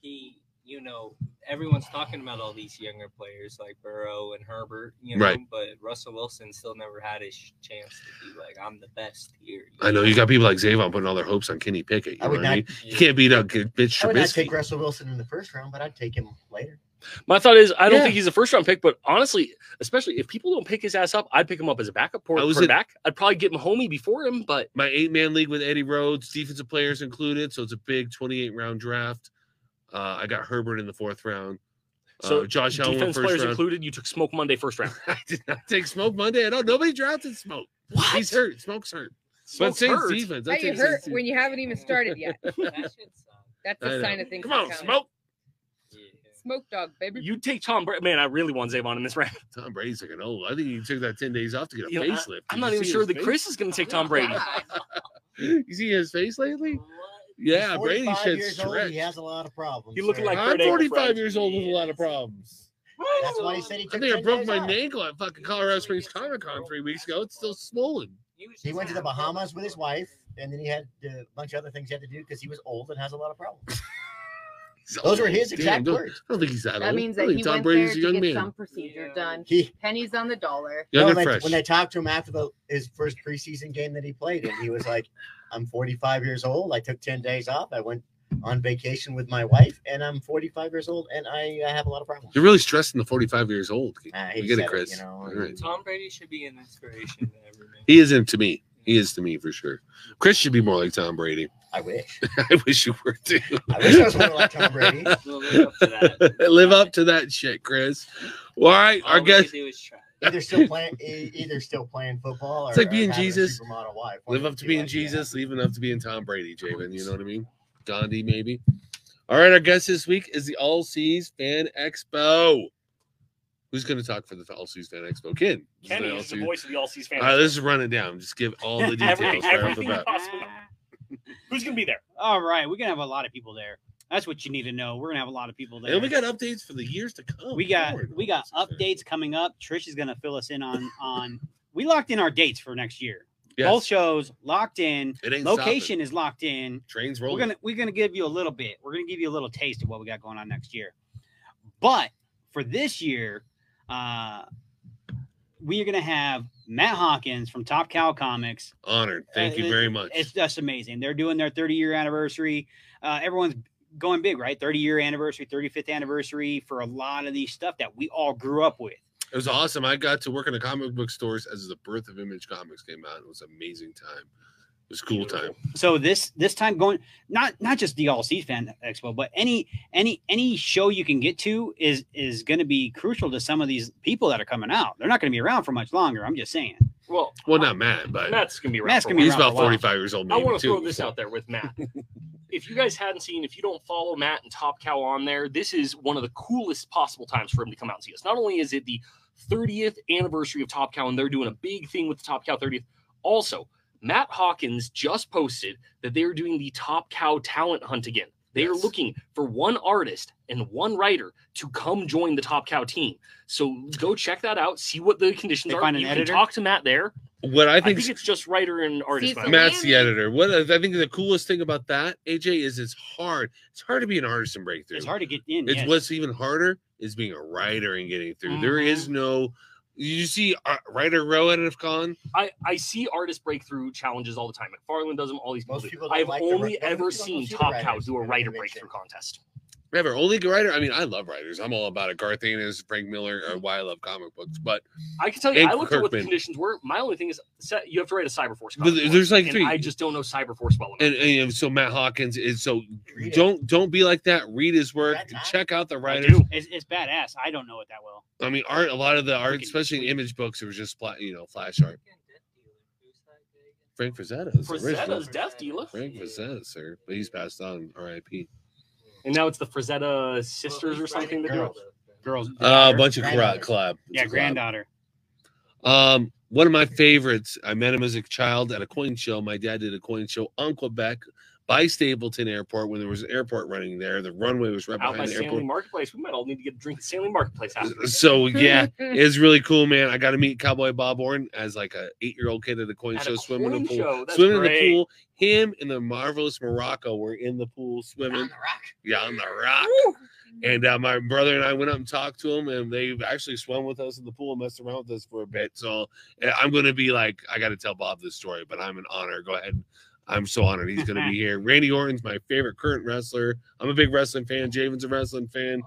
he, you know, everyone's talking about all these younger players like Burrow and Herbert, you know, Right. but Russell Wilson still never had his chance to be like, I'm the best here. I know you got people like Zavon putting all their hopes on Kenny Pickett. You I know would what I not. mean? You can't beat out good bitch I would not take Russell Wilson in the first round, but I'd take him later. My thought is, I don't Yeah. think he's a first round pick, but honestly, especially if people don't pick his ass up, I'd pick him up as a backup I was in- quarterback. I'd probably get Mahomey before him, but My eight man league with Eddie Rhodes, defensive players included. So it's a big 28 round draft. Uh, I got Herbert in the fourth round. so uh, Josh Allen defense first players round. included. You took Smoke Monday first round. I did not take Smoke Monday at all. Nobody drafted Smoke. What? He's hurt. Smoke's hurt. Smoke's but Saints hurt. defense. I you hurt Saints when you haven't even started yet? that shit sucks. That's a sign of things. Come are on, coming. Smoke. Yeah. Smoke dog, baby. You take Tom Brady. Man, I really want Zavon in this round. Tom Brady's looking old. I think he took that 10 days off to get a You know, I- facelift. I'm not even sure that face? Chris is going to take Tom Brady. You see his face lately? What? Yeah, He's Brady 45 should years old. stretch. He has a lot of problems. He looking like I'm 45 years old with a lot of problems. That's why he said he I took. think I broke days my off. ankle at fucking Colorado Springs Comic Con three weeks ago. It's still swollen. He, was He just went to the. Bahamas with his wife, and then he had a bunch of other things he had to do because he was old and has a lot of problems. Those were his exact don't- words. I don't think he's that, That old. means I that think he Tom went Brady's there a to young get man. some procedure Yeah. done. He Pennies on the dollar. Young Well, and when, they, fresh. when they talked to him after the his first preseason game that he played, and he was like, "I'm 45 years old. I took 10 days off. I went on vacation with my wife, and I'm 45 years old, and I, I have a lot of problems." You're really stressing the 45 years old. Ah, You get it, Chris. you know, All right. Tom Brady should be an inspiration to everyone. He is him to me. He is to me for sure. Chris should be more like Tom Brady. I wish. I wish you were too. I wish I was more like Tom Brady. We'll live up to that. Live up to that shit, Chris. Well, all right, All our we guest. Can do is try. Either still playing, either still playing football, or It's like being having Jesus. supermodel wife. Live up to being like, yeah. Jesus, leave enough to being Tom Brady, Javen. You know what I mean? Gandhi, maybe. All right, our guest this week is the All C's Fan Expo. Who's going to talk for the All C's Fan Expo? Ken. This is Kenny is the Seas- voice of the All C's fan. All right, let's just run it down. Just give all the details Everything- right off the everything bat. possible. Who's going to be there? All right, we're gonna have a lot of people there. That's what you need to know. We're gonna have a lot of people there. And we got updates for the years to come. we got Lord, we got updates coming up. Trish is gonna fill us in on on. We locked in our dates for next year. Yes. Both shows locked in. It ain't Location is locked in. stopping. Trains We're gonna we're gonna give you a little bit. We're gonna give you a little taste of what we got going on next year. But for this year, uh, we are gonna have Matt Hawkins from Top Cow Comics. Honored. Thank Uh, you very much. It's just amazing. They're doing their 30 year anniversary. Uh, everyone's going big, right? 30 year anniversary, 35th anniversary for a lot of these stuff that we all grew up with. It was awesome. I got to work in the comic book stores as the birth of Image Comics came out. It was an amazing time. It was a cool time. So this this time going not not just the All C's Fan Expo, but any any any show you can get to is is going to be crucial to some of these people that are coming out. They're not going to be around for much longer. I'm just saying. Well, Well, not Matt, but Matt's gonna be around. Matt's for gonna be he's about for a while. 45 years old. I want to too, throw this so. out there with Matt. if you guys hadn't seen, if you don't follow Matt and Top Cow on there, this is one of the coolest possible times for him to come out and see us. Not only is it the 30th anniversary of Top Cow, and they're doing a big thing with the Top Cow 30th, also, Matt Hawkins just posted that they are doing the Top Cow talent hunt again. They are looking for one artist and one writer to come join the Top Cow team. So go check that out. See what the conditions They are. find an you editor? can talk to Matt there. What I I think, think it's just writer and artist. See. Matt's the editor. What I think the coolest thing about that, AJ, is it's hard. It's hard to be an artist and breakthrough. It's hard to get in. It's yes. what's even harder is being a writer and getting through. There Mhm. is no. You see, uh, writer row at Con. I, I see artist breakthrough challenges all the time. McFarlane does them. All these people. Most people I've like only ri- most ever seen Top Cow do a writer breakthrough contest. Never only writer. I mean, I love writers. I'm all about it. Garth Ennis, Frank Miller, Mm-hmm. why I love comic books. But I can tell you, And I looked at what the conditions were. My only thing is, set, you have to write a Cyberforce. But there's for it, like and three. I just don't know Cyberforce well enough. and, and you so Matt Hawkins is so Read don't don't be like that. Read his work. That? Check out the I writers. It's, it's badass. I don't know it that well. I mean, art. A lot of the art, Freaking especially image books, it was just flat, you know, flash art. Frank Frazetta. is the original. Frazetta's Death Dealer, Frank Frazetta, sir, but he's passed on. R.I.P. and now it's the Frazetta sisters or something. That do it. Girls. Uh, a bunch of Granddaughter. collab. collab. It's yeah, a granddaughter. Um, one of my favorites. I met him as a child at a coin show. My dad did a coin show on Quebec by Stapleton Airport when there was an airport running there. The runway was right Out by behind the Stanley airport. Marketplace. We might all need to get a drink at Stanley Marketplace after. So yeah, it's really cool, man. I got to meet Cowboy Bob Orton as like a eight year old kid at a coin At show, swimming in the pool. show, that's Swimming in the pool. Him and the marvelous Muraco were in the pool swimming. On the rock. Yeah, on the rock. And uh, my brother and I went up and talked to him, and they actually swam with us in the pool and messed around with us for a bit. So uh, I'm going to be like, I got to tell Bob this story, but I'm an honor. Go ahead. I'm so honored he's going to be here. Randy Orton's my favorite current wrestler. I'm a big wrestling fan. Javen's a wrestling fan.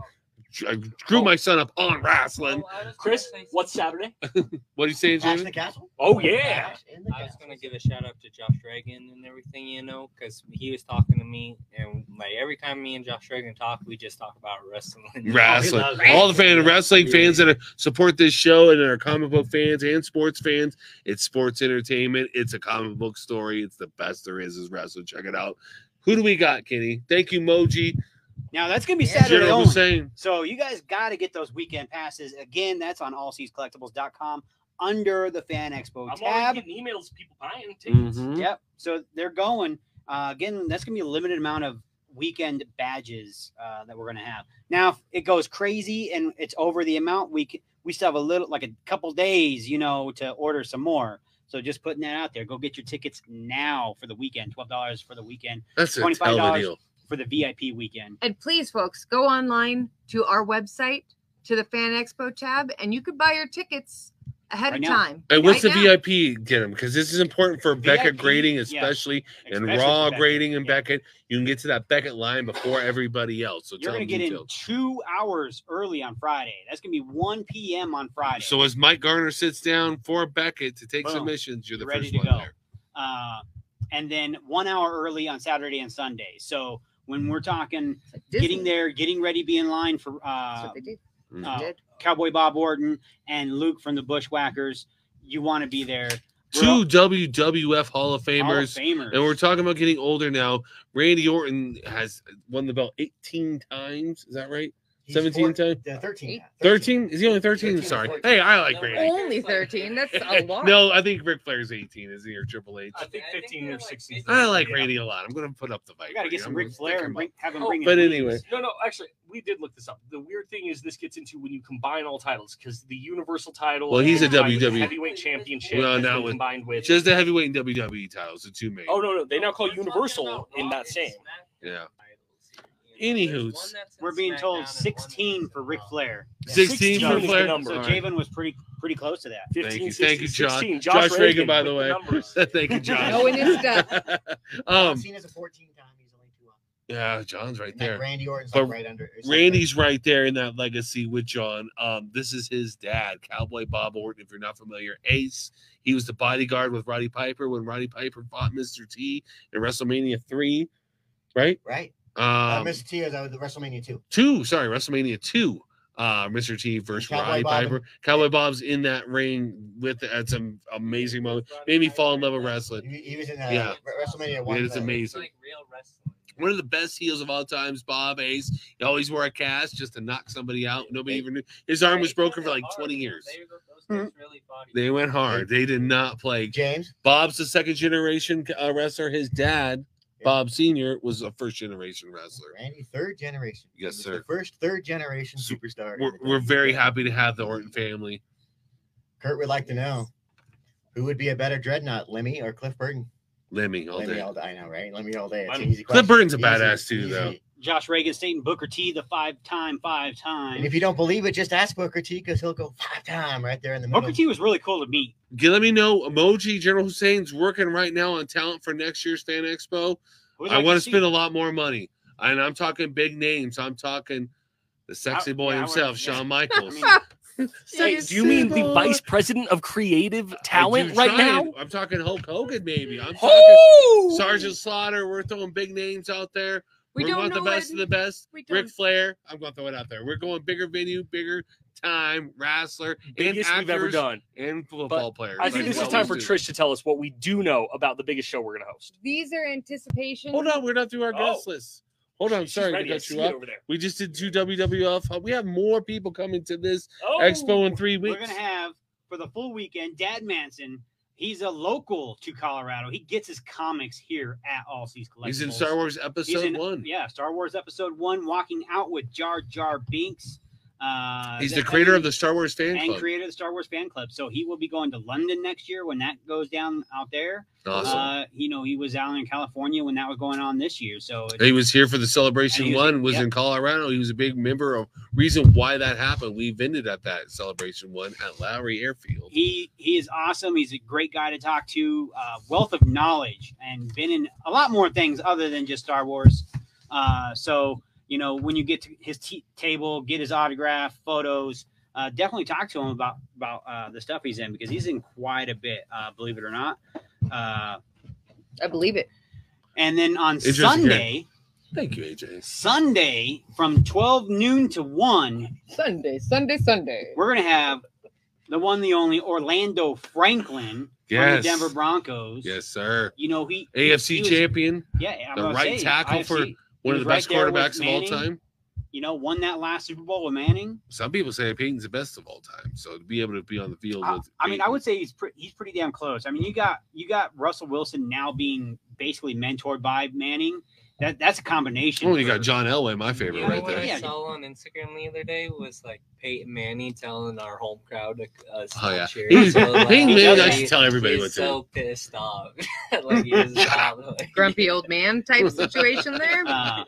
I grew oh. my son up on wrestling. Oh, Chris, what's Saturday? What are you saying, Cash in the Javen? castle. Oh yeah. Cash in the I was castle. gonna give a shout out to Josh Reagan and everything, you know, because he was talking to me, and like every time me and Josh Reagan talk, we just talk about wrestling. Wrestling. Oh, loves All the fan wrestling. wrestling fans that are, support this show and are comic book fans and sports fans. It's sports entertainment. It's a comic book story. It's the best there is is wrestling. Check it out. Who do we got, Kenny? Thank you, Moji. Now that's gonna be Yeah, Saturday General only. Hussein. So you guys got to get those weekend passes. Again, that's on allcscollectibles.com under the Fan Expo I'm tab. already getting emails people buying tickets. Mhm. Yep. So they're going. Uh, again, that's gonna be a limited amount of weekend badges uh, that we're gonna have. Now, if it goes crazy and it's over the amount, we c- we still have a little like a couple days, you know, to order some more. So just putting that out there. Go get your tickets now for the weekend. Twelve dollars for the weekend That's a hell of a $25. deal. For the VIP weekend. And please, folks, go online to our website to the Fan Expo tab, and you could buy your tickets ahead Right of now. time. And what's Right the now. VIP get them? Because this is important for Beckett VIP, grading, yeah. especially and Especially raw Beckett. grading and Yeah. Beckett. You can get to that Beckett line before everybody else. So You're gonna them get in two hours early on Friday. That's gonna be one p.m. on Friday. So as Mike Garner sits down for Beckett to take Boom. submissions, you're the You're ready first to one go. there. uh, and then one hour early on Saturday and Sunday. So when we're talking Disney. getting there, getting ready, be in line for That's uh, what they did. Uh, did. Cowboy Bob Orton and Luke from the Bushwhackers, you want to be there. We're Two all- WWF Hall of Hall of Famers. Famers. And we're talking about getting older now. Randy Orton has won the belt 18 times. Is that right? He's 17 four- time? uh, 13. now. 13? Is he only 13? 13 Sorry. Hey, I like No, Randy. Only 13. That's a lot. No, I think Ric Flair's 18, is he, or Triple H? I think I think 15 they're or like 16. I like Yeah. Randy a lot. I'm going to put up the fight. We got to get some I'm Ric Flair and bring, have him Oh, bring. but his anyway. wings. No, no, actually, we did look this up. The weird thing is this gets into when you combine all titles because the Universal title. Well, he's a is combined with the WWE. Heavyweight Championship. Well, has now been with- combined with. Just the heavyweight and WWE titles, the two main. oh no, no, they now call Universal in that same. Yeah. Titles here, you know, Anywho's. there's one that's in We're being told SmackDown and one that's 16 for Ric Flair. 16 16 for is the Flair. number. So All right. Javen was pretty pretty close to that. 15, Thank you, 16, thank you, Josh. 16. Josh, Josh, Reagan, by the way. numbers. Thank you, Josh. Knowing his stuff. um, John Cena's a 14 time. He's only two up. yeah, John's right And that there. Randy Orton's But right under. it's like Randy's right there in that legacy with John. Um, this is his dad, Cowboy Bob Orton. If you're not familiar, Ace. He was the bodyguard with Roddy Piper when Roddy Piper fought Mr. T in WrestleMania three, right? right. Uh, Um, Mr. T is uh, the WrestleMania 2. two. Sorry, WrestleMania two. Uh, Mr. T versus Cowboy Roddy Bob Piper. Cowboy Bob's in that ring with at some amazing moment. Made me fall in love with wrestling. He, he was in uh, Yeah. WrestleMania 1. It is uh, It's amazing. like real wrestling. One of the best heels of all times, Bob Ace. He always wore a cast just to knock somebody out. Nobody even knew his arm was broken for like 20 years. They- those guys really fought each They went hard. They did not play. James. Bob's the second generation uh, wrestler. His dad, Bob Senior, was a first generation wrestler. Randy, third generation. Yes, sir. The first third generation So, superstar. We're, we're very happy to have the Orton family. Kurt would like to know who would be a better dreadnought, Lemmy or Cliff Burton? Lemmy all Lemmy day. all day. I know, right? Lemmy all day. It's I'm- an easy Cliff. Burton's a Easy, badass too, though. Easy. Josh Reagan stating Booker T, the five time, five time. And if you don't believe it, just ask Booker T because he'll go five time right there in the middle. Booker T was really cool to meet. Get, let me know. Emoji General Hussein's working right now on talent for next year's Fan Expo. We'd I want to see- spend a lot more money. And I'm talking big names. I'm talking the sexy I- boy yeah, himself, would- yeah. Shawn Michaels. I Hey, do you mean the vice president of creative talent right now? I'm talking Hulk Hogan, maybe. I'm talking Oh! Sergeant Slaughter. We're throwing big names out there. We are don't going the best it. of the best. We Ric don't. Flair. I'm going to throw it out there. We're going bigger venue, bigger time, wrestler, and Biggest we've ever actors done. and football players. I think like this is time for do. Trish to tell us what we do know about the biggest show we're going to host. These are anticipation. Hold on, we're not through our Oh. guest list. Hold on, She's sorry ready. to I cut you it up. over there. We just did two WWF. We have more people coming to this Oh, expo in three weeks. We're gonna have for the full weekend. Dad Manson. He's a local to Colorado. He gets his comics here at All C's Collectibles. He's in Star Wars Episode in- One. Yeah, Star Wars Episode One, walking out with Jar Jar Binks. Uh, He's the creator and- of the Star Wars fan and club. creator of the Star Wars fan club. So he will be going to London next year when that goes down out there. Awesome. Uh, you know, he was out in California when that was going on this year. So he was here for the celebration was- one. Was yep. in Colorado. He was a big member of reason why that happened. We vended at that celebration one at Lowry Airfield. he he is awesome. He's a great guy to talk to. Uh, wealth of knowledge and been in a lot more things other than just Star Wars. Uh, so you know when you get to his t- table, get his autograph, photos. Uh, definitely talk to him about about uh, the stuff he's in because he's in quite a bit. Uh, believe it or not. Uh, I believe it. and then on Interesting. Sunday, Thank you, AJ. Sunday from twelve noon to one, Sunday, Sunday, Sunday. we're gonna have the one, the only Orlando Franklin from the Denver Broncos. Yes, sir. You know he AFC he was- champion, Yeah, I'm the right say, tackle for AFC, one of the best right quarterbacks of all time. You know, won that last Super Bowl with Manning. Some people say Peyton's the best of all time. So to be able to be on the field I, with I mean, I would say he's pre- he's pretty damn close. I mean, you got you got Russell Wilson now being basically mentored by Manning. That that's a combination. Oh, you got John Elway, my You favorite, know right what there. I Yeah. saw on Instagram the other day was like Peyton Manning telling our home crowd to uh, stop Oh, yeah. cheering He's- so loud. Peyton Manning Like, likes to tell everybody he's what to so pissed off. like he like, Grumpy old man type situation there. Uh,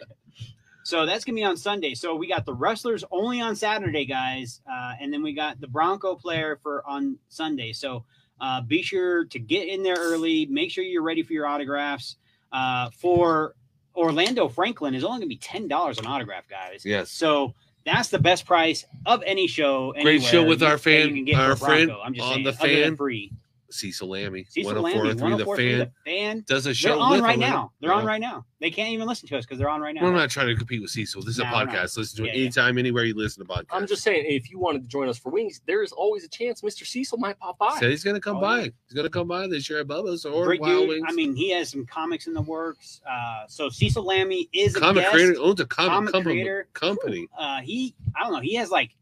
so that's gonna be on Sunday. So we got the wrestlers only on Saturday, guys, uh, and then we got the Bronco player for on Sunday. So uh, be sure to get in there early. Make sure you're ready for your autographs. Uh, for Orlando Franklin is only gonna be ten dollars an autograph, guys. Yes. So that's the best price of any show. Great show with our fan- can get our friend I'm just on saying, the fan. free. Cecil Lammey, Cecil 104 Lammey, the fan, the fan. does a show. They're show on right him, now. They're on right now. They can't even listen to us because they're on right now. We're not trying to compete with Cecil. This is No, a podcast. Listen to Yeah, it yeah. anytime, anywhere you listen to podcasts. I'm just saying, if you wanted to join us for wings, there is always a chance Mr. Cecil might pop by. Said he's gonna come Oh, by. yeah. He's gonna come by this year at Bubba's or Great Wild dude. Wings. I mean, he has some comics in the works. Uh, so Cecil Lammey is a comic guest. creator owns a comic, comic company. creator. company. Uh, he, I don't know, he has like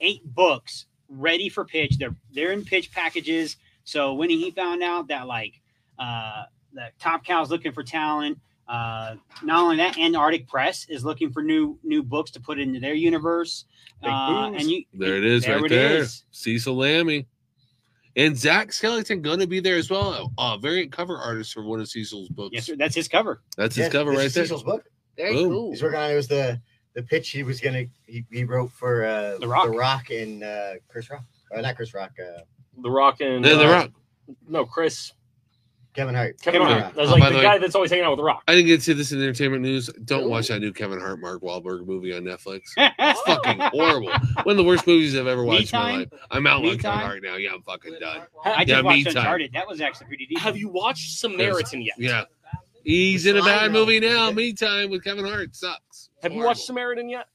eight books ready for pitch. They're they're in pitch packages. So when he found out that like uh, the Top Cow's looking for talent, uh, not only that, Antarctic Press is looking for new new books to put into their universe. Uh, and you There it is, there right it there. is. Cecil Lammey. And Zach Skellington gonna be there as well. Uh, variant cover artist for one of Cecil's books. Yes, sir. That's his cover. That's his Yeah, cover this right is there. Cecil's book. Very Boom. cool. He's working on it was the the pitch he was gonna he, he wrote for uh The Rock. the Rock and uh Chris Rock. Uh, not Chris Rock, uh The Rock and Yeah, The uh, Rock. No, Chris. Kevin Hart. Kevin Kevin Hart. Hart. That's Oh, like by the the guy that's always hanging out with The Rock. I didn't get to this in entertainment news. Don't Ooh. watch that new Kevin Hart Mark Wahlberg movie on Netflix. It's fucking horrible. One of the worst movies I've ever watched in my life. I'm out Me on Kevin Hart now. Yeah, I'm fucking done. I just Yeah, me watched time. Uncharted. That was actually pretty deep. Have you watched Samaritan yet? Yeah. He's in a bad movie now. Me time with Kevin Hart sucks. Have you watched Samaritan yet?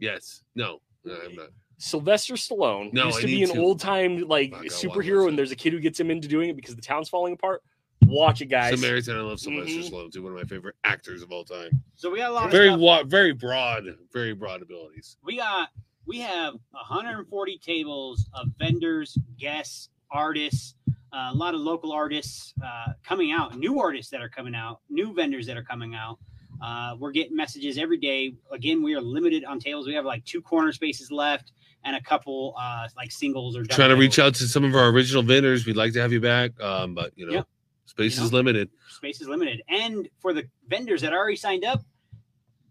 Yes. No. No, I'm not. Sylvester Stallone No, used to be an to. old time like Fuck, I wanna superhero, and there's a kid who gets him into doing it because the town's falling apart. Watch it, guys. Samaritan. I love Sylvester Mhm. Stallone too. One of my favorite actors of all time. So we got a lot of Very stuff. wa- very broad, very broad abilities. we got we have 140 tables of vendors, guests, artists, uh, a lot of local artists uh, coming out, new artists that are coming out, new vendors that are coming out. Uh, we're getting messages every day. Again, we are limited on tables. We have like two corner spaces left and a couple uh, like singles or Trying to reach out to some of our original vendors. We'd like to have you back, um, but you know, Yep. space You is know? limited. Space is limited. And for the vendors that already signed up,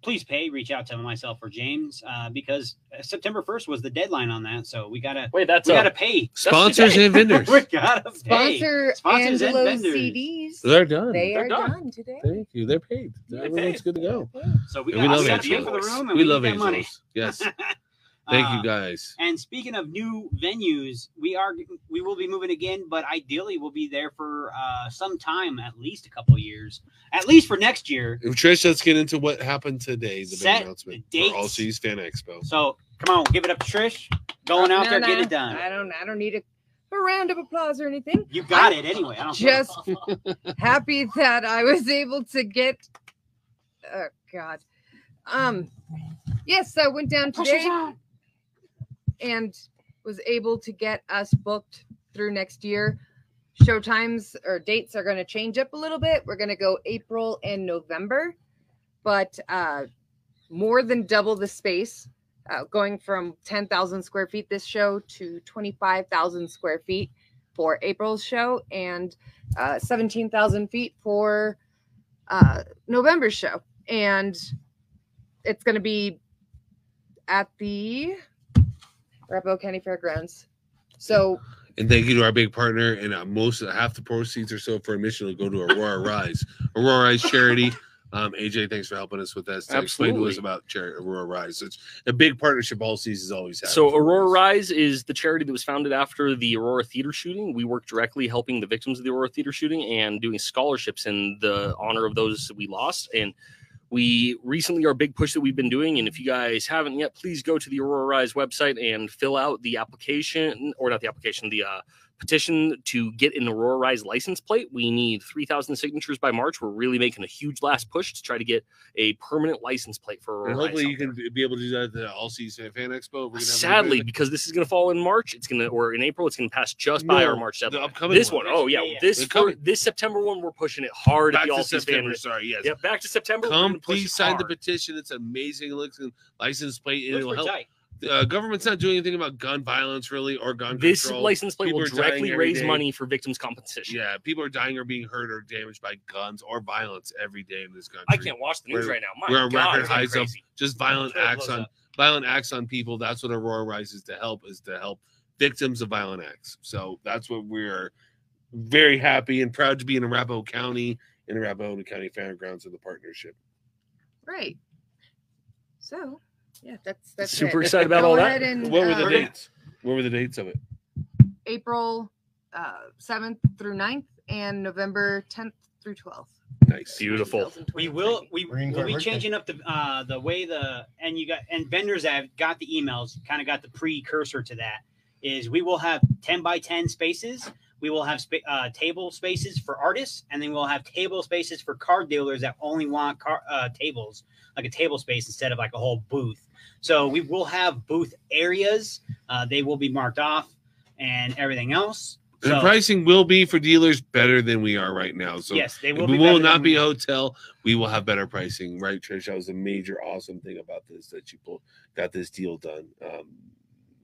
please pay. Reach out to myself or James uh, because September 1st was the deadline on that. So we gotta Wait, that's we a, gotta pay. Sponsors and vendors. we gotta pay. Sponsor Sponsors and vendors. CDs. They're done. They They're are done. done. today. Thank you. They're paid. They Everyone's good to go. So we got, we love we got the for the room and we we, love need that money. Angelos. Yes. Thank Uh, you guys. And speaking of new venues, we are we will be moving again, but ideally we'll be there for uh, some time, at least a couple of years, at least for next year. Trish, let's get into what happened today. The Set big announcement the for All dates. Seas Fan Expo. So come on, give it up to Trish. Going out no, there, no, get it done. I don't. I don't need a, a round of applause or anything. You got it anyway. I don't Just happy that I was able to get. Oh God. Um. Yes, I went down today and was able to get us booked through next year. Show times or dates are going to change up a little bit. We're going to go April and November, but uh, more than double the space, uh, going from 10,000 square feet this show to 25,000 square feet for April's show and uh, 17,000 feet for uh, November's show. And it's going to be at the Arapahoe County Fairgrounds. So And thank you to our big partner. And uh, most of half the proceeds or so for admission will go to Aurora Rise. Aurora Rise charity. Um, AJ, thanks for helping us with that. To explain to us about charity, Aurora Rise. It's a big partnership all seasons always have. So Aurora Rise is the charity that was founded after the Aurora Theater shooting. We work directly helping the victims of the Aurora Theater shooting and doing scholarships in the honor of those that we lost. And we recently our big push that we've been doing. And if you guys haven't yet, please go to the Aurora Rise website and fill out the application, or not the application, the uh, petition to get an Aurora Rise license plate. We need 3,000 signatures by March. We're really making a huge last push to try to get a permanent license plate for Aurora and hopefully out you can be able to do that at the All Season Fan Expo. We're gonna Sadly, little because this is going to fall in March, it's going to or in April, it's going to pass just by our March the upcoming this one. one, oh yeah, Yeah, yeah. this for- coming- this September one, we're pushing it hard back at the to All C's September. fan. Sorry, yes. Yep, back to September. Come, please it sign the petition. It's amazing. It looks license plate. It'll help. tight. The uh, government's not doing anything about gun violence really or gun This control. license plate People will directly raise day. money for victims' compensation. Yeah, people are dying or being hurt or damaged by guns or violence every day in this country. I can't watch the news We're- right now. My we're on God, record it's highs of just violent acts on up. violent acts on people. That's what Aurora rises to help is to help victims of violent acts. So that's what we're very happy and proud to be in Arapahoe County in Arapahoe County Fairgrounds of the partnership. right. So yeah, that's that's Super it. excited about Go all ahead that. And, what were the uh, dates? What were the dates of it? April uh, 7th through 9th and November 10th through 12th. Nice. Beautiful. We will. We We're will for be birthday. changing up the uh, the way the and you got and vendors that have got the emails kind of got the precursor to that is we will have ten by ten spaces. We will have spa- uh, table spaces for artists, and then we'll have table spaces for card dealers that only want car uh, tables, like a table space instead of like a whole booth. So we will have booth areas. Uh, they will be marked off and everything else. The So, pricing will be for dealers better than we are right now. So yes, they will. we will not be a hotel. We will have better pricing, right, Trish? That was a major awesome thing about this that you pulled, got this deal done. Um,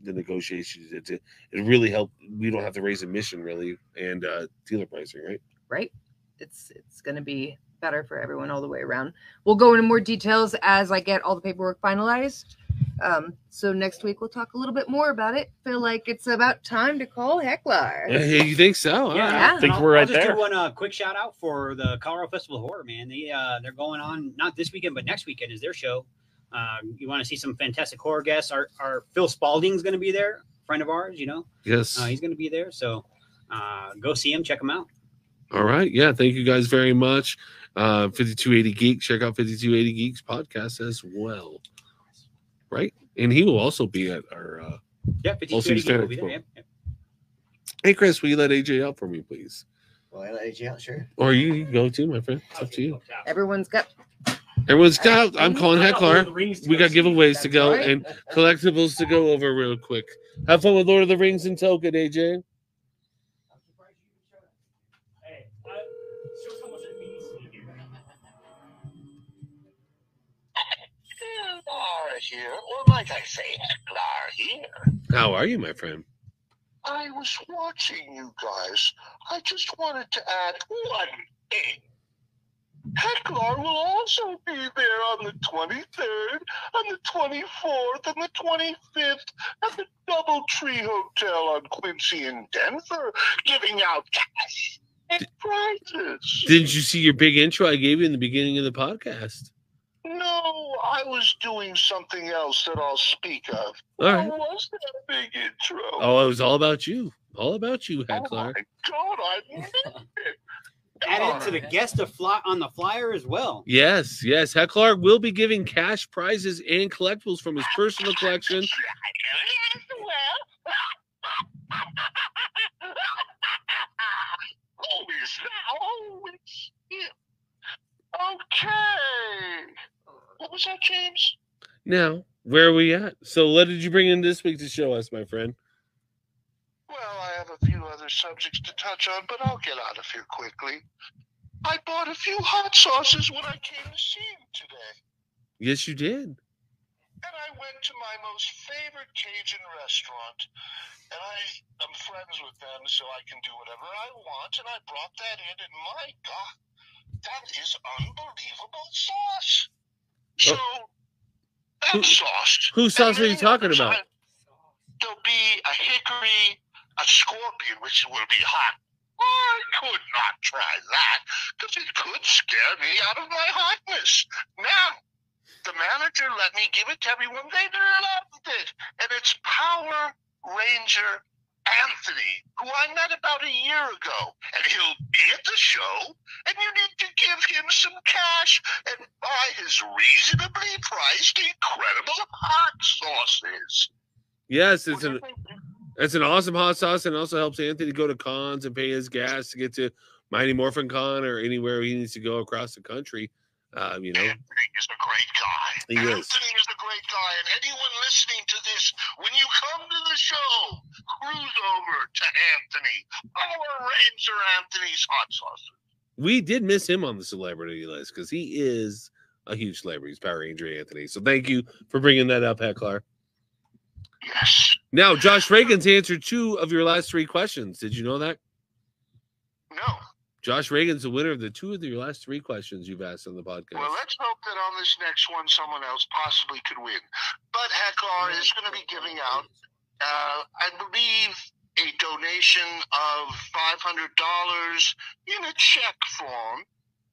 the negotiations, it, it really helped. We don't have to raise admission really, and uh, dealer pricing, right? right? It's it's going to be better for everyone all the way around. We'll go into more details as I get all the paperwork finalized. Um, so next week we'll talk a little bit more about it. Feel like it's about time to call Hecklar. Yeah, you think so? All Yeah. Yeah. and Think I'll- we're I'll right just there. do one uh, quick shout out for the Colorado Festival of Horror. Man, they uh, they're going on not this weekend, but next weekend is their show. Uh, you want to see some fantastic horror guests? Our, our Phil Spalding's going to be there, friend of ours. You know, Yes. uh, he's going to be there. So uh, go see him, check him out. All right. Yeah. Thank you guys very much. Uh, 5280 Geek. Check out 5280 Geeks podcast as well. Right. And he will also be at our. Uh... Yeah, We'll see 52 you Geek will be there. Yep, yep. Hey, Chris, will you let AJ out for me, please? Well, I let AJ out, sure. Or you, you go too, my friend. It's up to you. Everyone's got Everyone's got. I'm calling I got Lord of Hecklar. the Rings to We got giveaways to go right. and collectibles to go over real quick. Have fun with Lord of the Rings and Tolkien, AJ. Hey, shows how much it means to you. Hecklar here, or might I say Hecklar here. How are you, my friend? I was watching you guys. I just wanted to add one thing. Hecklar will also be there on the 23rd, on the 24th, and the 25th at the Doubletree Hotel on Quincy in Denver, giving out cash and prizes. Didn't you see your big intro I gave you in the beginning of the podcast? No, I was doing something else that I'll speak of. All right. What was that big intro? Oh, it was all about you. All about you, Oh Hecklar. my God, I missed it. Added to the guest of fly on the flyer as well. Yes, yes. Hecklar will be giving cash prizes and collectibles from his personal collection. Oh, is that? Oh, it's him. Okay. What was that, James? Now, where are we at? So, what did you bring in this week to show us, my friend? Have a few other subjects to touch on, but I'll get out of here quickly. I bought a few hot sauces when I came to see you today. Yes, you did. And I went to my most favorite Cajun restaurant, and I am friends with them, so I can do whatever I want. And I brought that in, and my God, that is unbelievable sauce. So, oh. that Who- sauce. whose sauce are you talking about? There'll be a hickory, a scorpion, which will be hot. I could not try that because it could scare me out of my hotness. Now, the manager let me give it to everyone. They loved it. And it's Power Ranger Anthony, who I met about a year ago. And he'll be at the show, and you need to give him some cash and buy his reasonably priced, incredible hot sauces. Yes, it's an it's an awesome hot sauce, and also helps Anthony go to cons and pay his gas to get to Mighty Morphin Con or anywhere he needs to go across the country. Um, you know, Anthony is a great guy. He is. Anthony is a great guy, and anyone listening to this, when you come to the show, cruise over to Anthony, Our Ranger Anthony's hot sauce. we did miss him on the celebrity list because he is a huge celebrity. He's Power Ranger Anthony. So thank you for bringing that up, Hecklar. Yes. Now, Josh Reagan's answered two of your last three questions. Did you know that? No. Josh Reagan's the winner of the two of your last three questions you've asked on the podcast. Well, let's hope that on this next one, someone else possibly could win. But Hecklar is going to be giving out, uh, I believe, a donation of $500 in a check form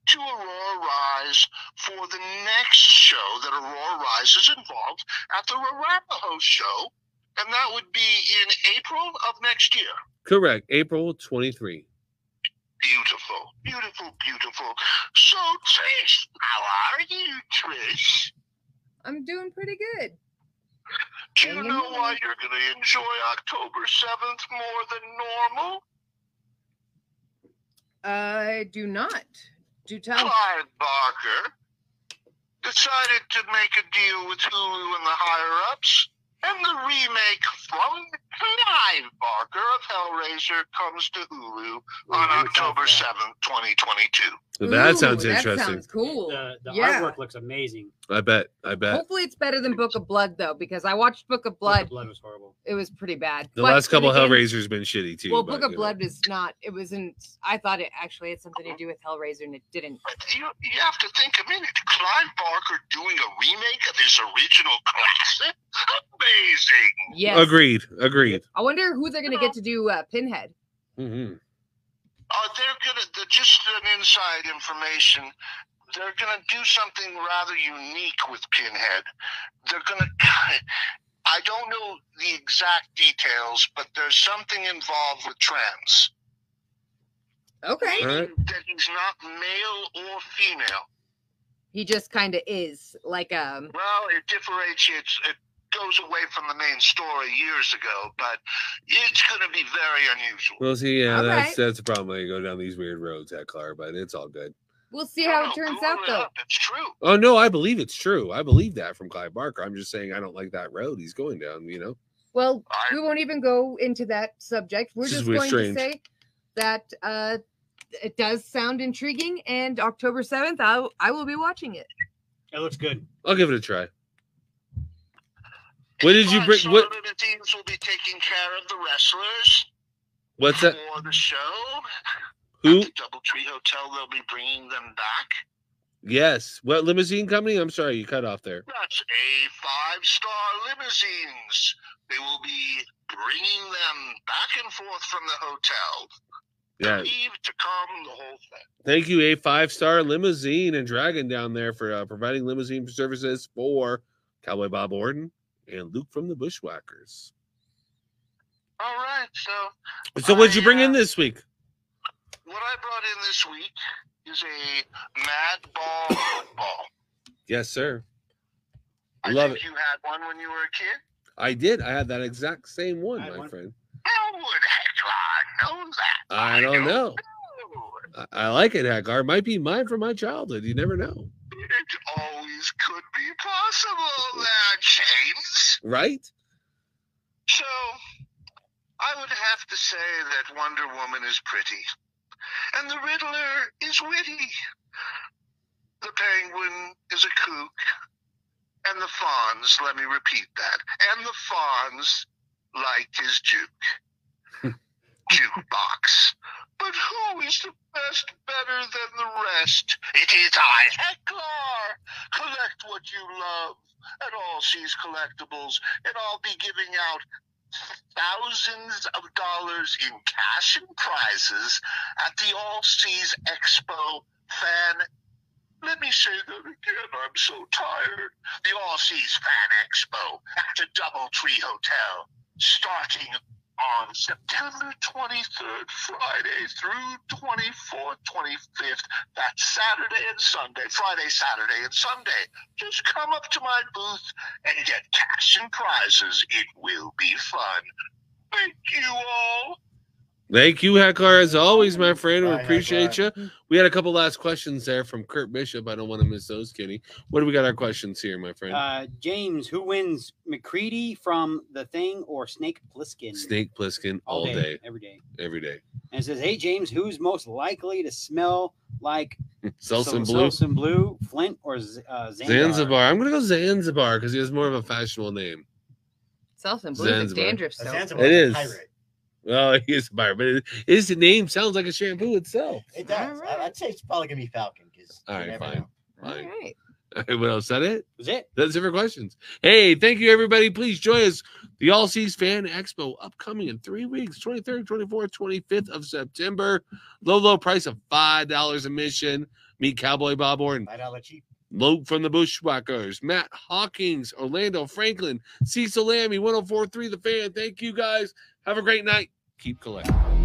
to Aurora Rise for the next show that Aurora Rise is involved at the Arapahoe show. And that would be in April of next year. Correct. April 23. Beautiful, beautiful, beautiful. So, Trish, how are you, Trish? I'm doing pretty good. Do you know why you're going to enjoy October 7th more than normal? I do not. Do tell. Clive Barker decided to make a deal with Hulu and the higher ups, and the remake from Clive Barker of Hellraiser comes to Hulu on October 7th, 2022. So that Ooh, sounds that interesting. sounds cool. The, the Yeah. artwork looks amazing. I bet. I bet. Hopefully, it's better than Book of Blood though, because I watched Book of Book Blood. of Blood was horrible. It was pretty bad. The But last couple again- Hellraisers been shitty too. Well, but, Book of you know. Blood was not. It wasn't. I thought it actually had something to do with Hellraiser, and it didn't. You, you have to think a minute. Clive Barker doing a remake of his original classic? Amazing. Yes. Agreed. Agreed. I wonder who they're gonna get to do uh, Pinhead. hmm Uh, they're gonna they're just an inside information. They're gonna do something rather unique with Pinhead. They're gonna. I don't know the exact details, but there's something involved with trans. Okay. All right. That he's not male or female. He just kind of is like um. Well, it differentiates. It goes away from the main story years ago, but it's going to be very unusual. We'll see, yeah, All that's right. that's the problem when you go down these weird roads, at Clar, but it's all good. We'll see how No, it turns out it though. up. It's true. Oh no, I believe it's true. I believe that from Clive Barker. I'm just saying I don't like that road he's going down. You know. Well, I- we won't even go into that subject. We're just going strange. to say that uh, it does sound intriguing, and October seventh, I I will be watching it. It looks good. I'll give it a try. What did you bring? What? Limousines will be taking care of the wrestlers What's that? for the show. Who? At the DoubleTree Hotel, they'll be bringing them back. Yes. What limousine company? I'm sorry, you cut off there. That's a five-star limousines. They will be bringing them back and forth from the hotel. Yeah. Leave to come, the whole thing. Thank you, a five star limousine and Dragon down there for uh, providing limousine services for Cowboy Bob Orton and Luke from the Bushwhackers. All right, so So, what'd you bring in uh, this week? what I brought in this week is a Mad Ball football. Yes, sir. I Love it. you had one when you were a kid. I did. I had that exact same one, I my friend. How would Hector know that? I don't know. know. I, I like it, Hagar. It might be mine from my childhood. You never know, It always could be possible there, James. right? So, I would have to say that Wonder Woman is pretty, and the Riddler is witty. The Penguin is a kook, and the Fonz, let me repeat that, and the Fonz liked his juke. Jukebox. But who is the best better than the rest? It is I, Hecklar. Collect what you love at All C's Collectibles, and I'll be giving out thousands of dollars in cash and prizes at the All C's Expo fan. Let me say that again. I'm so tired. The All C's Fan Expo at the Doubletree Hotel, starting on September 23rd, Friday through 24th, 25th. That's Saturday and Sunday, Friday, Saturday, and Sunday. Just come up to my booth and get cash and prizes. It will be fun. Thank you all. Thank you, Hecklar, as always, my friend. We Bye, appreciate you. We had a couple last questions there from Kurt Bishop. I don't want to miss those, Kenny. What do we got our questions here, my friend? Uh, James, who wins MacReady from The Thing or Snake Plissken? Snake Plissken all, day, every day. every day. And it says, "Hey James, who's most likely to smell like Selsun Sul- Blue. Sulsun Blue, Flint, or Z- uh, Zanzibar?" Zanzibar. I'm gonna go Zanzibar because he has more of a fashionable name. Selsun Blue is Zanzibar. dandruff A soap. Zanzibar It is a pirate. Well, he is a pirate, but it- his name sounds like a shampoo itself. It does. All right. I- I'd say it's probably gonna be Falcon because All right, fine. All Fine. right. what else? Is that it? Was it? That's it for questions. Hey, thank you, everybody. Please join us. The All C's Fan Expo upcoming in three weeks 23rd, 24th, 25th of September. Low, low price of $5 admission. Meet Cowboy Bob Orton, Five dollar cheap. Luke from the Bushwhackers, Matt Hawkins, Orlando Franklin, Cecil Lammey, 1043 The Fan. Thank you guys. Have a great night. keep collecting.